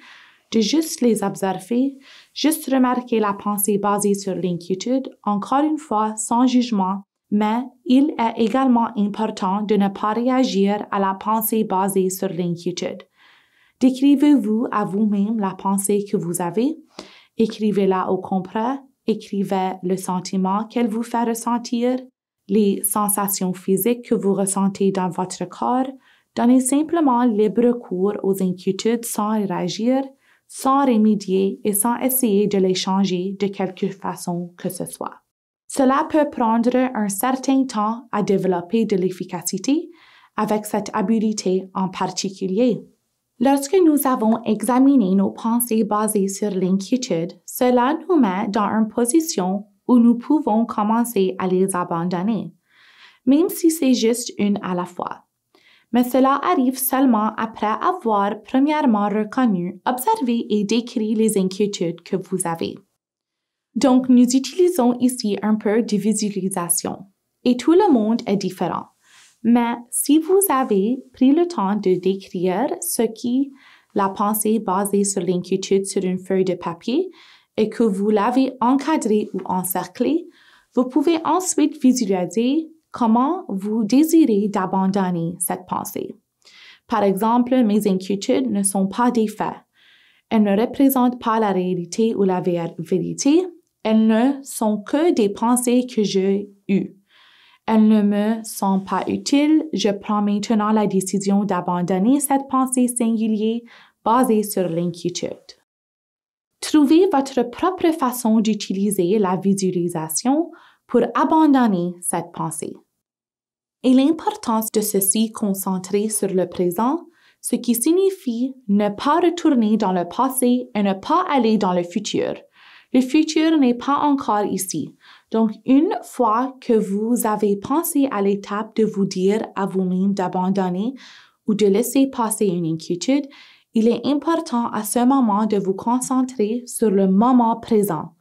de juste les observer, juste remarquer la pensée basée sur l'inquiétude, encore une fois sans jugement mais il est également important de ne pas réagir à la pensée basée sur l'inquiétude. Décrivez-vous à vous-même la pensée que vous avez, écrivez-la au complet, écrivez le sentiment qu'elle vous fait ressentir, les sensations physiques que vous ressentez dans votre corps, donnez simplement libre cours aux inquiétudes sans réagir, sans remédier et sans essayer de les changer de quelque façon que ce soit. Cela peut prendre un certain temps à développer de l'efficacité avec cette habileté en particulier. Lorsque nous avons examiné nos pensées basées sur l'inquiétude, cela nous met dans une position où nous pouvons commencer à les abandonner, même si c'est juste une à la fois. Mais cela arrive seulement après avoir premièrement reconnu, observé et décrit les inquiétudes que vous avez. Donc, nous utilisons ici un peu de visualisation. Et tout le monde est différent. Mais si vous avez pris le temps de décrire ce qui la pensée basée sur l'inquiétude sur une feuille de papier et que vous l'avez encadré ou encerclé, vous pouvez ensuite visualiser comment vous désirez d'abandonner cette pensée? Par exemple, mes inquiétudes ne sont pas des faits. Elles ne représentent pas la réalité ou la vérité. Elles ne sont que des pensées que j'ai eues. Elles ne me sont pas utiles. Je prends maintenant la décision d'abandonner cette pensée singulière basée sur l'inquiétude. Trouvez votre propre façon d'utiliser la visualisation pour abandonner cette pensée. Et l'importance de ceci concentrer sur le présent, ce qui signifie ne pas retourner dans le passé et ne pas aller dans le futur. Le futur n'est pas encore ici. Donc, une fois que vous avez pensé à l'étape de vous dire à vous-même d'abandonner ou de laisser passer une inquiétude, il est important à ce moment de vous concentrer sur le moment présent.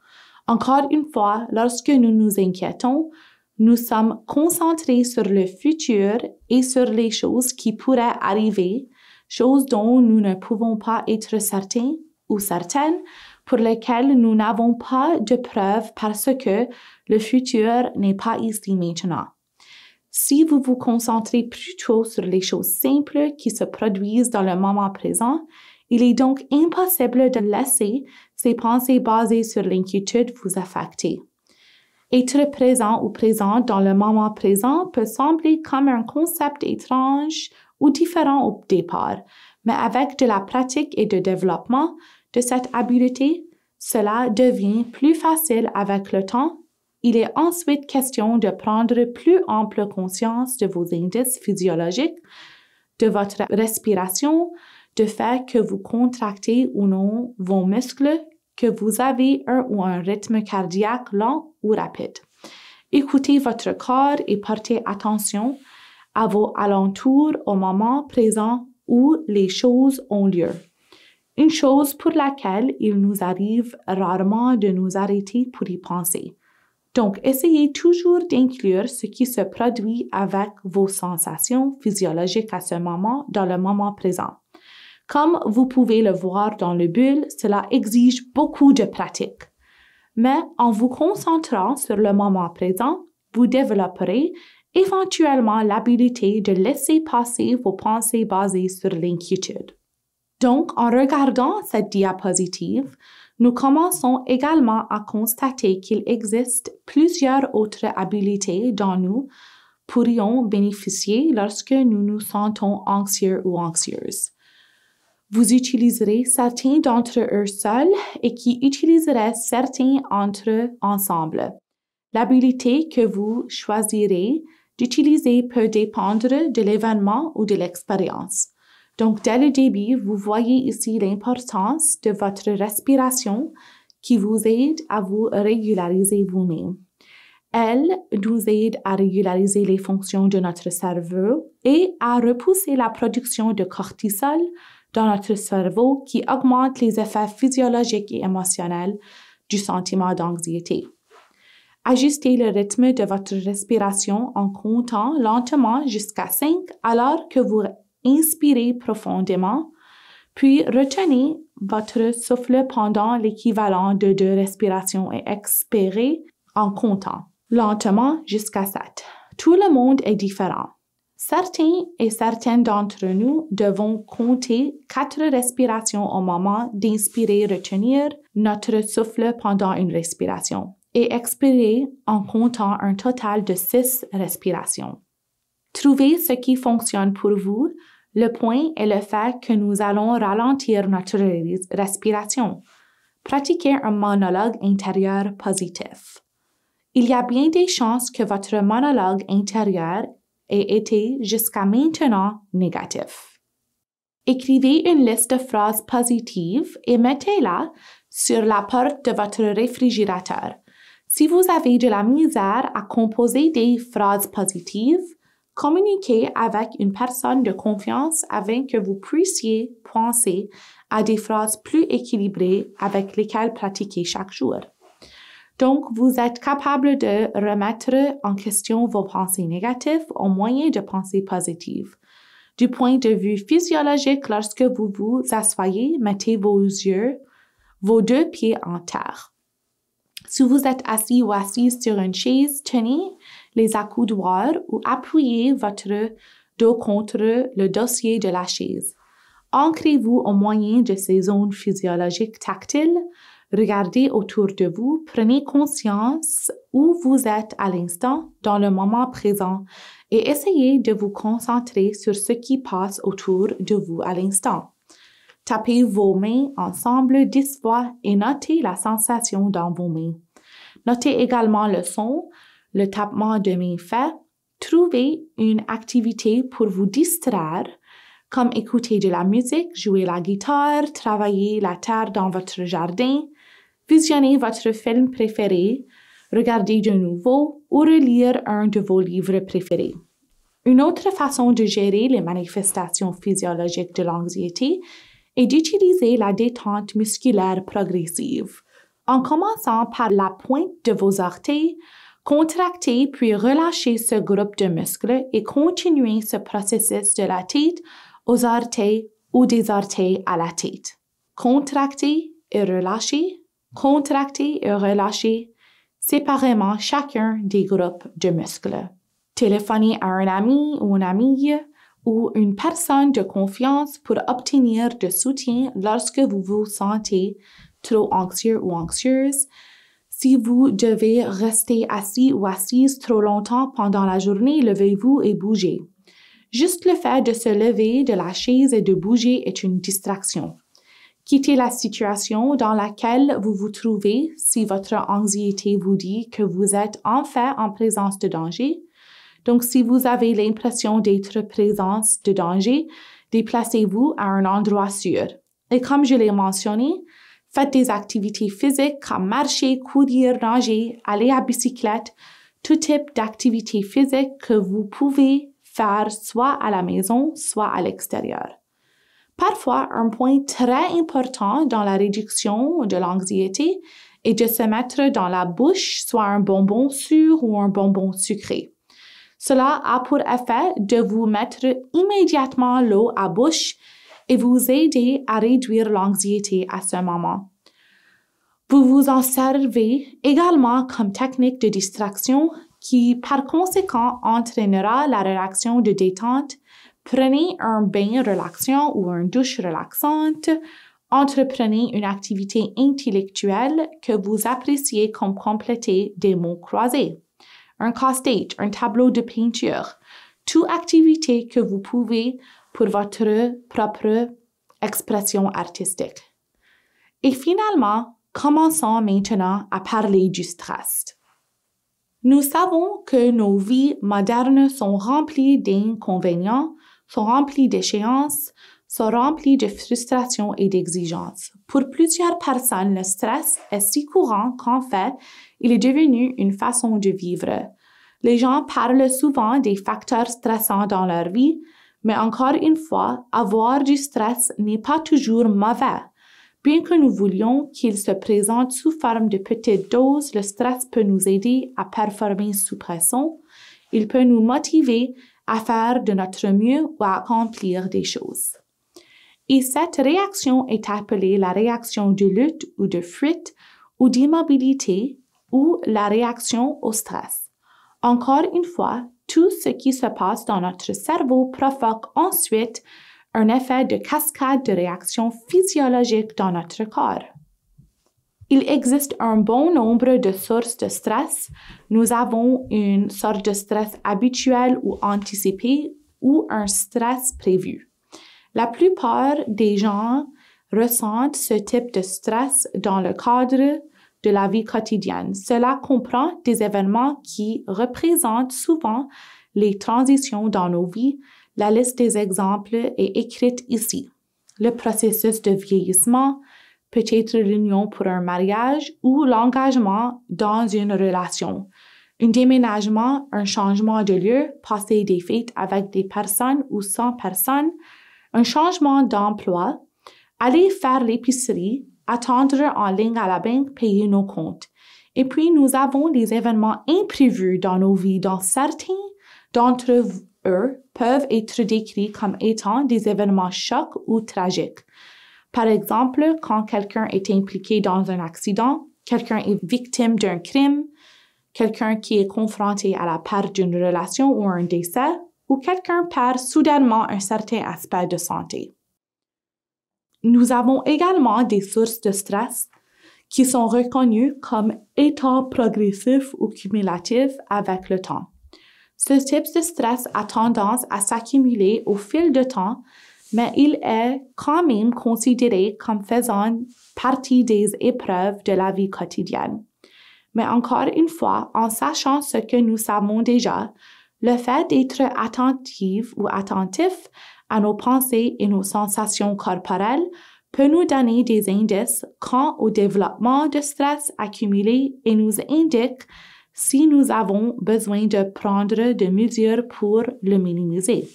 Encore une fois, lorsque nous nous inquiétons, nous sommes concentrés sur le futur et sur les choses qui pourraient arriver, choses dont nous ne pouvons pas être certains ou certaines, pour lesquelles nous n'avons pas de preuves parce que le futur n'est pas ici maintenant. Si vous vous concentrez plutôt sur les choses simples qui se produisent dans le moment présent, il est donc impossible de laisser ces pensées basées sur l'inquiétude vous affecter. Être présent ou présent dans le moment présent peut sembler comme un concept étrange ou différent au départ, mais avec de la pratique et de développement de cette habileté, cela devient plus facile avec le temps. Il est ensuite question de prendre plus ample conscience de vos indices physiologiques, de votre respiration, de fait que vous contractez ou non vos muscles, que vous avez un ou un rythme cardiaque lent ou rapide. Écoutez votre corps et portez attention à vos alentours au moment présent où les choses ont lieu. Une chose pour laquelle il nous arrive rarement de nous arrêter pour y penser. Donc, essayez toujours d'inclure ce qui se produit avec vos sensations physiologiques à ce moment dans le moment présent. Comme vous pouvez le voir dans le bulle, cela exige beaucoup de pratique. Mais en vous concentrant sur le moment présent, vous développerez éventuellement l'habilité de laisser passer vos pensées basées sur l'inquiétude. Donc, en regardant cette diapositive, nous commençons également à constater qu'il existe plusieurs autres habiletés dont nous pourrions bénéficier lorsque nous nous sentons anxieux ou anxieuses. Vous utiliserez certains d'entre eux seuls et qui utiliseraient certains entre eux ensemble. L'habilité que vous choisirez d'utiliser peut dépendre de l'événement ou de l'expérience. Donc, dès le début, vous voyez ici l'importance de votre respiration qui vous aide à vous régulariser vous-même. Elle nous aide à régulariser les fonctions de notre cerveau et à repousser la production de cortisol dans notre cerveau qui augmente les effets physiologiques et émotionnels du sentiment d'anxiété. Ajustez le rythme de votre respiration en comptant lentement jusqu'à 5 alors que vous inspirez profondément, puis retenez votre souffle pendant l'équivalent de deux respirations et expirez en comptant lentement jusqu'à 7. Tout le monde est différent. Certains et certaines d'entre nous devons compter quatre respirations au moment d'inspirer, retenir notre souffle pendant une respiration. et expirez en comptant un total de six respirations. Trouvez ce qui fonctionne pour vous. Le point est le fait que nous allons ralentir notre respiration. Pratiquez un monologue intérieur positif. Il y a bien des chances que votre monologue intérieur ait été jusqu'à maintenant négatif. Écrivez une liste de phrases positives et mettez-la sur la porte de votre réfrigérateur. Si vous avez de la misère à composer des phrases positives, communiquez avec une personne de confiance afin que vous puissiez penser à des phrases plus équilibrées avec lesquelles pratiquer chaque jour. Donc, vous êtes capable de remettre en question vos pensées négatives au moyen de pensées positives. Du point de vue physiologique, lorsque vous vous asseyez, mettez vos yeux, vos deux pieds en terre. Si vous êtes assis ou assise sur une chaise, tenez les accoudoirs ou appuyez votre dos contre le dossier de la chaise. Ancrez-vous au moyen de ces zones physiologiques tactiles. Regardez autour de vous, prenez conscience où vous êtes à l'instant, dans le moment présent, et essayez de vous concentrer sur ce qui passe autour de vous à l'instant. Tapez vos mains ensemble dix fois et notez la sensation dans vos mains. Notez également le son, le tapement de mains fait. Trouvez une activité pour vous distraire, comme écouter de la musique, jouer la guitare, travailler la terre dans votre jardin, visionner votre film préféré, regarder de nouveau ou relire un de vos livres préférés. Une autre façon de gérer les manifestations physiologiques de l'anxiété est d'utiliser la détente musculaire progressive. En commençant par la pointe de vos orteils, contractez puis relâchez ce groupe de muscles et continuez ce processus de la tête aux orteils ou des orteils à la tête. Contractez et relâchez, contractez et relâchez séparément chacun des groupes de muscles. Téléphonez à un ami ou une amie ou une personne de confiance pour obtenir de soutien lorsque vous vous sentez trop anxieux ou anxieuse. Si vous devez rester assis ou assise trop longtemps pendant la journée, levez-vous et bougez. Juste le fait de se lever de la chaise et de bouger est une distraction. Quittez la situation dans laquelle vous vous trouvez si votre anxiété vous dit que vous êtes en fait en présence de danger donc, si vous avez l'impression d'être présence de danger, déplacez-vous à un endroit sûr. Et comme je l'ai mentionné, faites des activités physiques comme marcher, courir, nager, aller à bicyclette, tout type d'activité physique que vous pouvez faire soit à la maison, soit à l'extérieur. Parfois, un point très important dans la réduction de l'anxiété est de se mettre dans la bouche soit un bonbon sûr ou un bonbon sucré. Cela a pour effet de vous mettre immédiatement l'eau à bouche et vous aider à réduire l'anxiété à ce moment. Vous vous en servez également comme technique de distraction qui par conséquent entraînera la réaction de détente. Prenez un bain relaxant ou une douche relaxante. Entreprenez une activité intellectuelle que vous appréciez comme compléter des mots croisés un casse-tête, un tableau de peinture, toute activité que vous pouvez pour votre propre expression artistique. Et finalement, commençons maintenant à parler du stress. Nous savons que nos vies modernes sont remplies d'inconvénients, sont remplies d'échéances, sont remplies de frustrations et d'exigences. Pour plusieurs personnes, le stress est si courant qu'en fait, il est devenu une façon de vivre. Les gens parlent souvent des facteurs stressants dans leur vie, mais encore une fois, avoir du stress n'est pas toujours mauvais. Bien que nous voulions qu'il se présente sous forme de petites doses, le stress peut nous aider à performer sous pression. Il peut nous motiver à faire de notre mieux ou à accomplir des choses. Et cette réaction est appelée la réaction de lutte ou de fuite ou d'immobilité ou la réaction au stress. Encore une fois, tout ce qui se passe dans notre cerveau provoque ensuite un effet de cascade de réactions physiologiques dans notre corps. Il existe un bon nombre de sources de stress. Nous avons une sorte de stress habituel ou anticipé ou un stress prévu. La plupart des gens ressentent ce type de stress dans le cadre de la vie quotidienne. Cela comprend des événements qui représentent souvent les transitions dans nos vies. La liste des exemples est écrite ici. Le processus de vieillissement, peut-être l'union pour un mariage ou l'engagement dans une relation. Un déménagement, un changement de lieu, passer des fêtes avec des personnes ou sans personnes, un changement d'emploi, aller faire l'épicerie, attendre en ligne à la banque, payer nos comptes. Et puis, nous avons des événements imprévus dans nos vies, dont certains d'entre eux peuvent être décrits comme étant des événements chocs ou tragiques. Par exemple, quand quelqu'un est impliqué dans un accident, quelqu'un est victime d'un crime, quelqu'un qui est confronté à la perte d'une relation ou un décès, ou quelqu'un perd soudainement un certain aspect de santé. Nous avons également des sources de stress qui sont reconnues comme étant progressifs ou cumulatifs avec le temps. Ce type de stress a tendance à s'accumuler au fil du temps, mais il est quand même considéré comme faisant partie des épreuves de la vie quotidienne. Mais encore une fois, en sachant ce que nous savons déjà, le fait d'être attentif ou attentif à nos pensées et nos sensations corporelles peut nous donner des indices quant au développement de stress accumulé et nous indique si nous avons besoin de prendre des mesures pour le minimiser.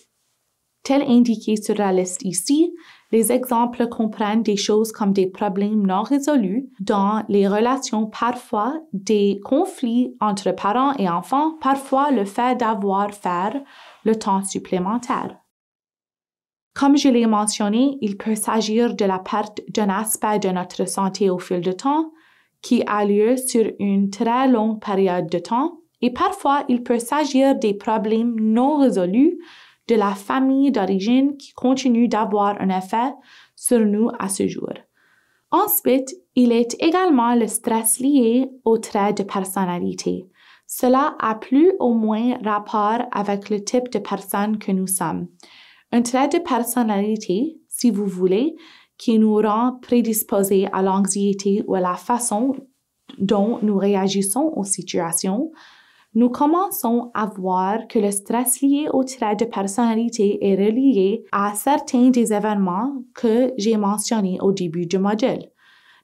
Tel indiqué sur la liste ici, les exemples comprennent des choses comme des problèmes non résolus dans les relations, parfois des conflits entre parents et enfants, parfois le fait d'avoir faire le temps supplémentaire. Comme je l'ai mentionné, il peut s'agir de la perte d'un aspect de notre santé au fil du temps qui a lieu sur une très longue période de temps et parfois il peut s'agir des problèmes non résolus de la famille d'origine qui continue d'avoir un effet sur nous à ce jour. Ensuite, il est également le stress lié aux traits de personnalité. Cela a plus ou moins rapport avec le type de personne que nous sommes. Un trait de personnalité, si vous voulez, qui nous rend prédisposés à l'anxiété ou à la façon dont nous réagissons aux situations, nous commençons à voir que le stress lié au trait de personnalité est relié à certains des événements que j'ai mentionnés au début du module.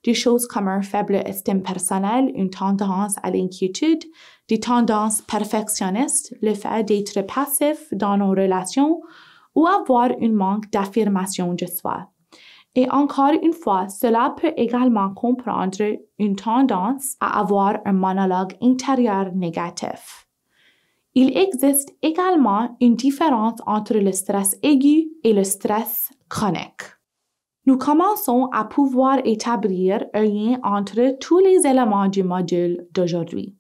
Des choses comme un faible estime personnelle, une tendance à l'inquiétude, des tendances perfectionnistes, le fait d'être passif dans nos relations ou avoir un manque d'affirmation de soi. Et encore une fois, cela peut également comprendre une tendance à avoir un monologue intérieur négatif. Il existe également une différence entre le stress aigu et le stress chronique. Nous commençons à pouvoir établir un lien entre tous les éléments du module d'aujourd'hui.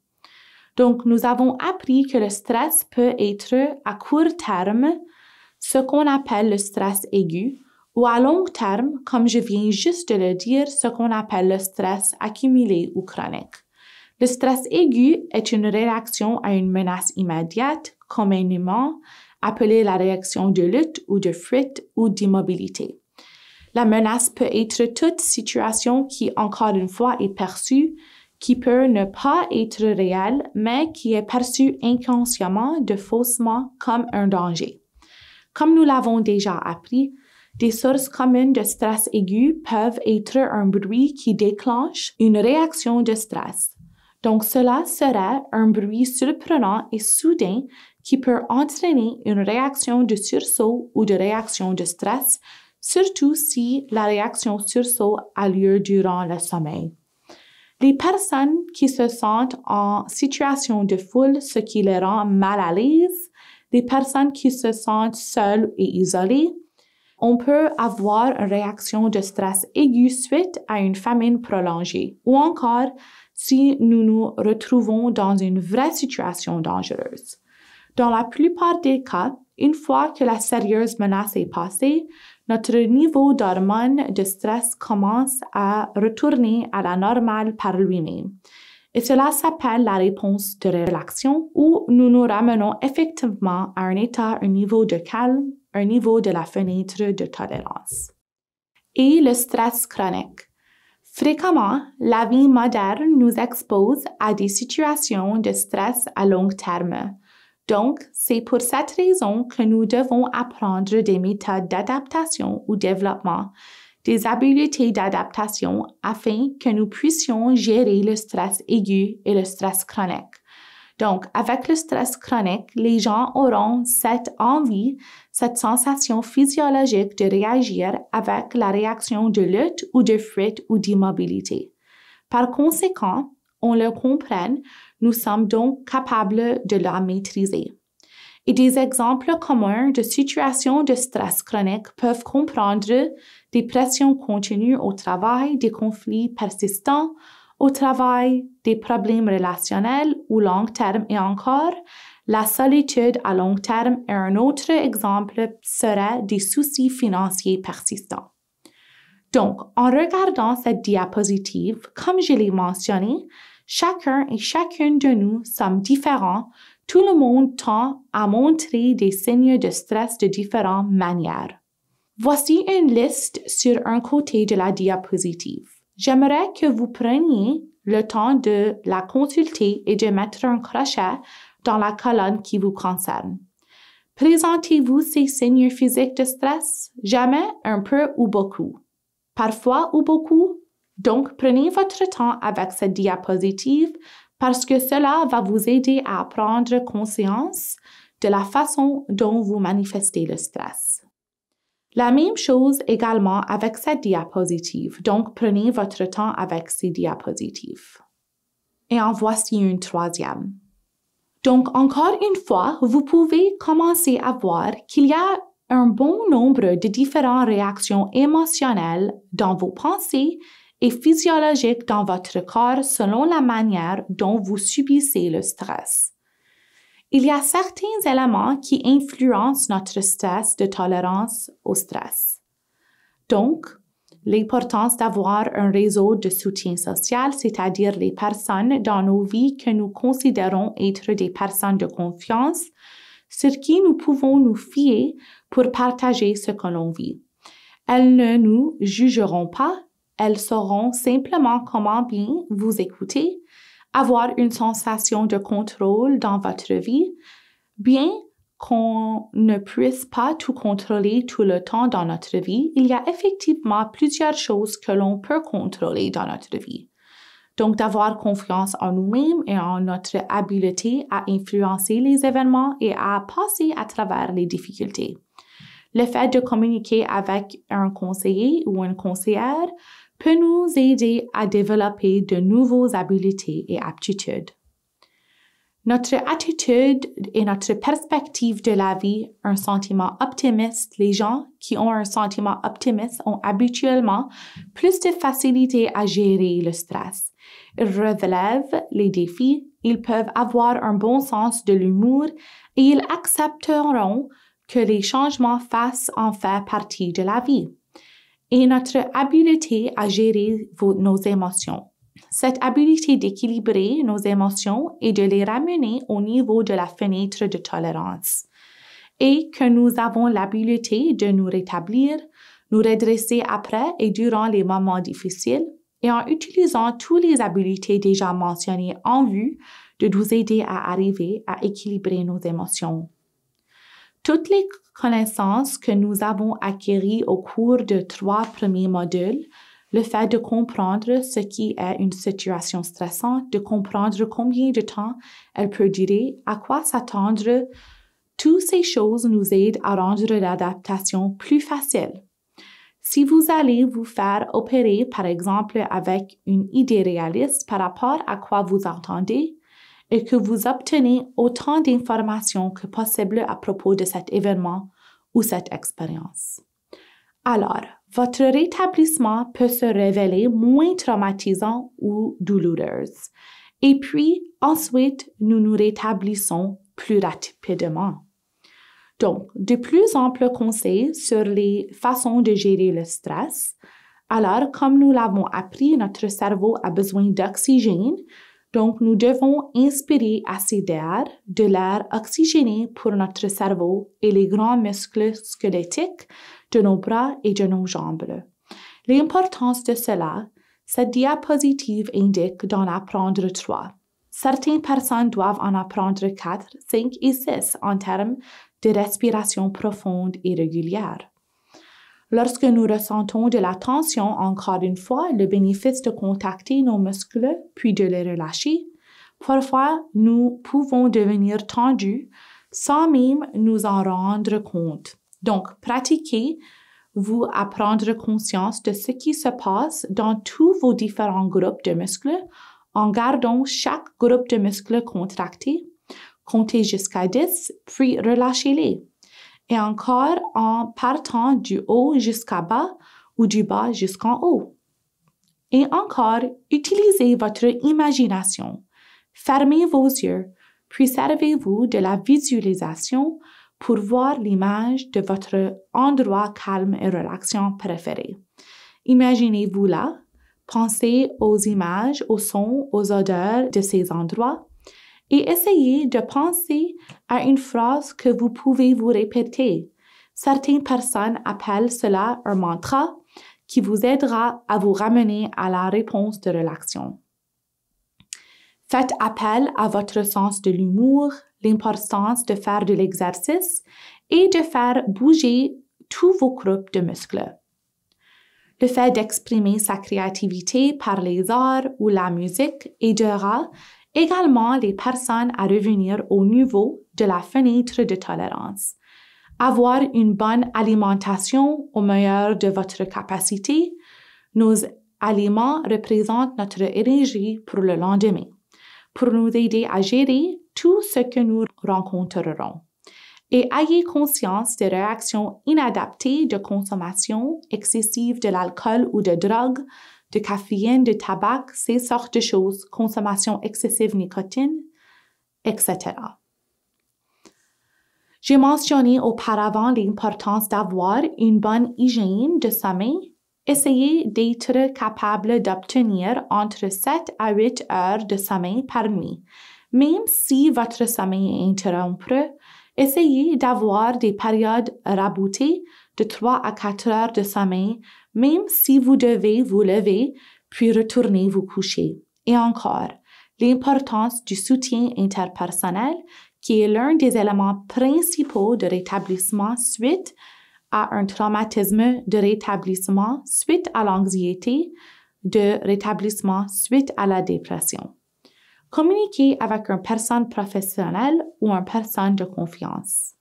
Donc, nous avons appris que le stress peut être à court terme ce qu'on appelle le stress aigu, ou à long terme, comme je viens juste de le dire, ce qu'on appelle le stress accumulé ou chronique. Le stress aigu est une réaction à une menace immédiate, communément appelée la réaction de lutte ou de fuite ou d'immobilité. La menace peut être toute situation qui, encore une fois, est perçue, qui peut ne pas être réelle, mais qui est perçue inconsciemment de faussement comme un danger. Comme nous l'avons déjà appris, des sources communes de stress aigu peuvent être un bruit qui déclenche une réaction de stress. Donc cela serait un bruit surprenant et soudain qui peut entraîner une réaction de sursaut ou de réaction de stress, surtout si la réaction sursaut a lieu durant le sommeil. Les personnes qui se sentent en situation de foule, ce qui les rend mal à l'aise, les personnes qui se sentent seules et isolées, on peut avoir une réaction de stress aiguë suite à une famine prolongée ou encore si nous nous retrouvons dans une vraie situation dangereuse. Dans la plupart des cas, une fois que la sérieuse menace est passée, notre niveau d'hormones de stress commence à retourner à la normale par lui-même. Et cela s'appelle la réponse de relaxation où nous nous ramenons effectivement à un état, un niveau de calme, un niveau de la fenêtre de tolérance. Et le stress chronique. Fréquemment, la vie moderne nous expose à des situations de stress à long terme. Donc, c'est pour cette raison que nous devons apprendre des méthodes d'adaptation ou développement des habiletés d'adaptation afin que nous puissions gérer le stress aigu et le stress chronique. Donc, avec le stress chronique, les gens auront cette envie, cette sensation physiologique de réagir avec la réaction de lutte ou de fuite ou d'immobilité. Par conséquent, on le comprend, nous sommes donc capables de la maîtriser et des exemples communs de situations de stress chronique peuvent comprendre des pressions continues au travail, des conflits persistants au travail, des problèmes relationnels ou long terme et encore la solitude à long terme et un autre exemple serait des soucis financiers persistants. Donc, en regardant cette diapositive, comme je l'ai mentionné, chacun et chacune de nous sommes différents tout le monde tend à montrer des signes de stress de différentes manières. Voici une liste sur un côté de la diapositive. J'aimerais que vous preniez le temps de la consulter et de mettre un crochet dans la colonne qui vous concerne. Présentez-vous ces signes physiques de stress? Jamais, un peu ou beaucoup. Parfois ou beaucoup? Donc, prenez votre temps avec cette diapositive parce que cela va vous aider à prendre conscience de la façon dont vous manifestez le stress. La même chose également avec cette diapositive, donc prenez votre temps avec ces diapositives. Et en voici une troisième. Donc encore une fois, vous pouvez commencer à voir qu'il y a un bon nombre de différentes réactions émotionnelles dans vos pensées et physiologique dans votre corps selon la manière dont vous subissez le stress. Il y a certains éléments qui influencent notre stress de tolérance au stress. Donc, l'importance d'avoir un réseau de soutien social, c'est-à-dire les personnes dans nos vies que nous considérons être des personnes de confiance, sur qui nous pouvons nous fier pour partager ce que l'on vit. Elles ne nous jugeront pas elles sauront simplement comment bien vous écouter, avoir une sensation de contrôle dans votre vie, bien qu'on ne puisse pas tout contrôler tout le temps dans notre vie, il y a effectivement plusieurs choses que l'on peut contrôler dans notre vie. Donc, d'avoir confiance en nous-mêmes et en notre habileté à influencer les événements et à passer à travers les difficultés. Le fait de communiquer avec un conseiller ou une conseillère peut nous aider à développer de nouvelles habiletés et aptitudes. Notre attitude et notre perspective de la vie, un sentiment optimiste, les gens qui ont un sentiment optimiste ont habituellement plus de facilité à gérer le stress. Ils relèvent les défis, ils peuvent avoir un bon sens de l'humour et ils accepteront que les changements fassent en fait partie de la vie et notre habileté à gérer nos émotions. Cette habileté d'équilibrer nos émotions et de les ramener au niveau de la fenêtre de tolérance. Et que nous avons l'habileté de nous rétablir, nous redresser après et durant les moments difficiles et en utilisant toutes les habiletés déjà mentionnées en vue de nous aider à arriver à équilibrer nos émotions. Toutes les connaissances que nous avons acquises au cours de trois premiers modules, le fait de comprendre ce qui est une situation stressante, de comprendre combien de temps elle peut durer, à quoi s'attendre, toutes ces choses nous aident à rendre l'adaptation plus facile. Si vous allez vous faire opérer, par exemple, avec une idée réaliste par rapport à quoi vous entendez, et que vous obtenez autant d'informations que possible à propos de cet événement ou cette expérience. Alors, votre rétablissement peut se révéler moins traumatisant ou douloureux. Et puis, ensuite, nous nous rétablissons plus rapidement. Donc, de plus amples conseils sur les façons de gérer le stress. Alors, comme nous l'avons appris, notre cerveau a besoin d'oxygène, donc nous devons inspirer assez d'air, de l'air oxygéné pour notre cerveau et les grands muscles squelettiques de nos bras et de nos jambes. L'importance de cela, cette diapositive indique d'en apprendre trois. Certaines personnes doivent en apprendre quatre, cinq et six en termes de respiration profonde et régulière. Lorsque nous ressentons de la tension, encore une fois, le bénéfice de contacter nos muscles puis de les relâcher, parfois nous pouvons devenir tendus sans même nous en rendre compte. Donc, pratiquez vous à prendre conscience de ce qui se passe dans tous vos différents groupes de muscles en gardant chaque groupe de muscles contracté. Comptez jusqu'à 10, puis relâchez-les. Et encore en partant du haut jusqu'à bas ou du bas jusqu'en haut. Et encore, utilisez votre imagination. Fermez vos yeux, puis servez-vous de la visualisation pour voir l'image de votre endroit calme et relaxant préféré. Imaginez-vous là, pensez aux images, aux sons, aux odeurs de ces endroits et essayez de penser à une phrase que vous pouvez vous répéter. Certaines personnes appellent cela un mantra qui vous aidera à vous ramener à la réponse de relaxation. Faites appel à votre sens de l'humour, l'importance de faire de l'exercice et de faire bouger tous vos groupes de muscles. Le fait d'exprimer sa créativité par les arts ou la musique aidera également les personnes à revenir au niveau de la fenêtre de tolérance. Avoir une bonne alimentation au meilleur de votre capacité, nos aliments représentent notre énergie pour le lendemain, pour nous aider à gérer tout ce que nous rencontrerons. Et ayez conscience des réactions inadaptées de consommation excessive de l'alcool ou de drogue, de caféine, de tabac, ces sortes de choses, consommation excessive de nicotine, etc. J'ai mentionné auparavant l'importance d'avoir une bonne hygiène de sommeil. Essayez d'être capable d'obtenir entre 7 à 8 heures de sommeil par nuit. Même si votre sommeil est interrompu, essayez d'avoir des périodes raboutées de 3 à 4 heures de sommeil, même si vous devez vous lever puis retourner vous coucher. Et encore, l'importance du soutien interpersonnel qui est l'un des éléments principaux de rétablissement suite à un traumatisme, de rétablissement suite à l'anxiété, de rétablissement suite à la dépression. Communiquez avec une personne professionnelle ou une personne de confiance.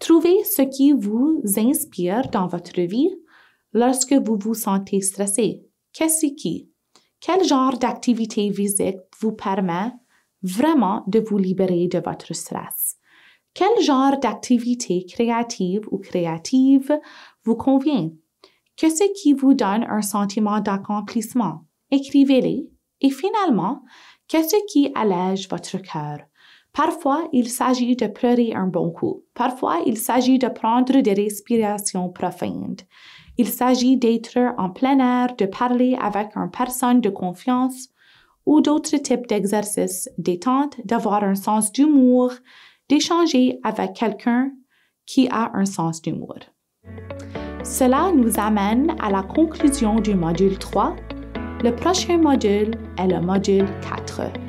Trouvez ce qui vous inspire dans votre vie lorsque vous vous sentez stressé. Qu'est-ce qui? Quel genre d'activité physique vous permet vraiment de vous libérer de votre stress? Quel genre d'activité créative ou créative vous convient? Qu'est-ce qui vous donne un sentiment d'accomplissement? Écrivez-les. Et finalement, Qu'est-ce qui allège votre cœur? Parfois, il s'agit de pleurer un bon coup. Parfois, il s'agit de prendre des respirations profondes. Il s'agit d'être en plein air, de parler avec une personne de confiance ou d'autres types d'exercices détente, d'avoir un sens d'humour, d'échanger avec quelqu'un qui a un sens d'humour. Cela nous amène à la conclusion du module 3 le prochain module est le module 4.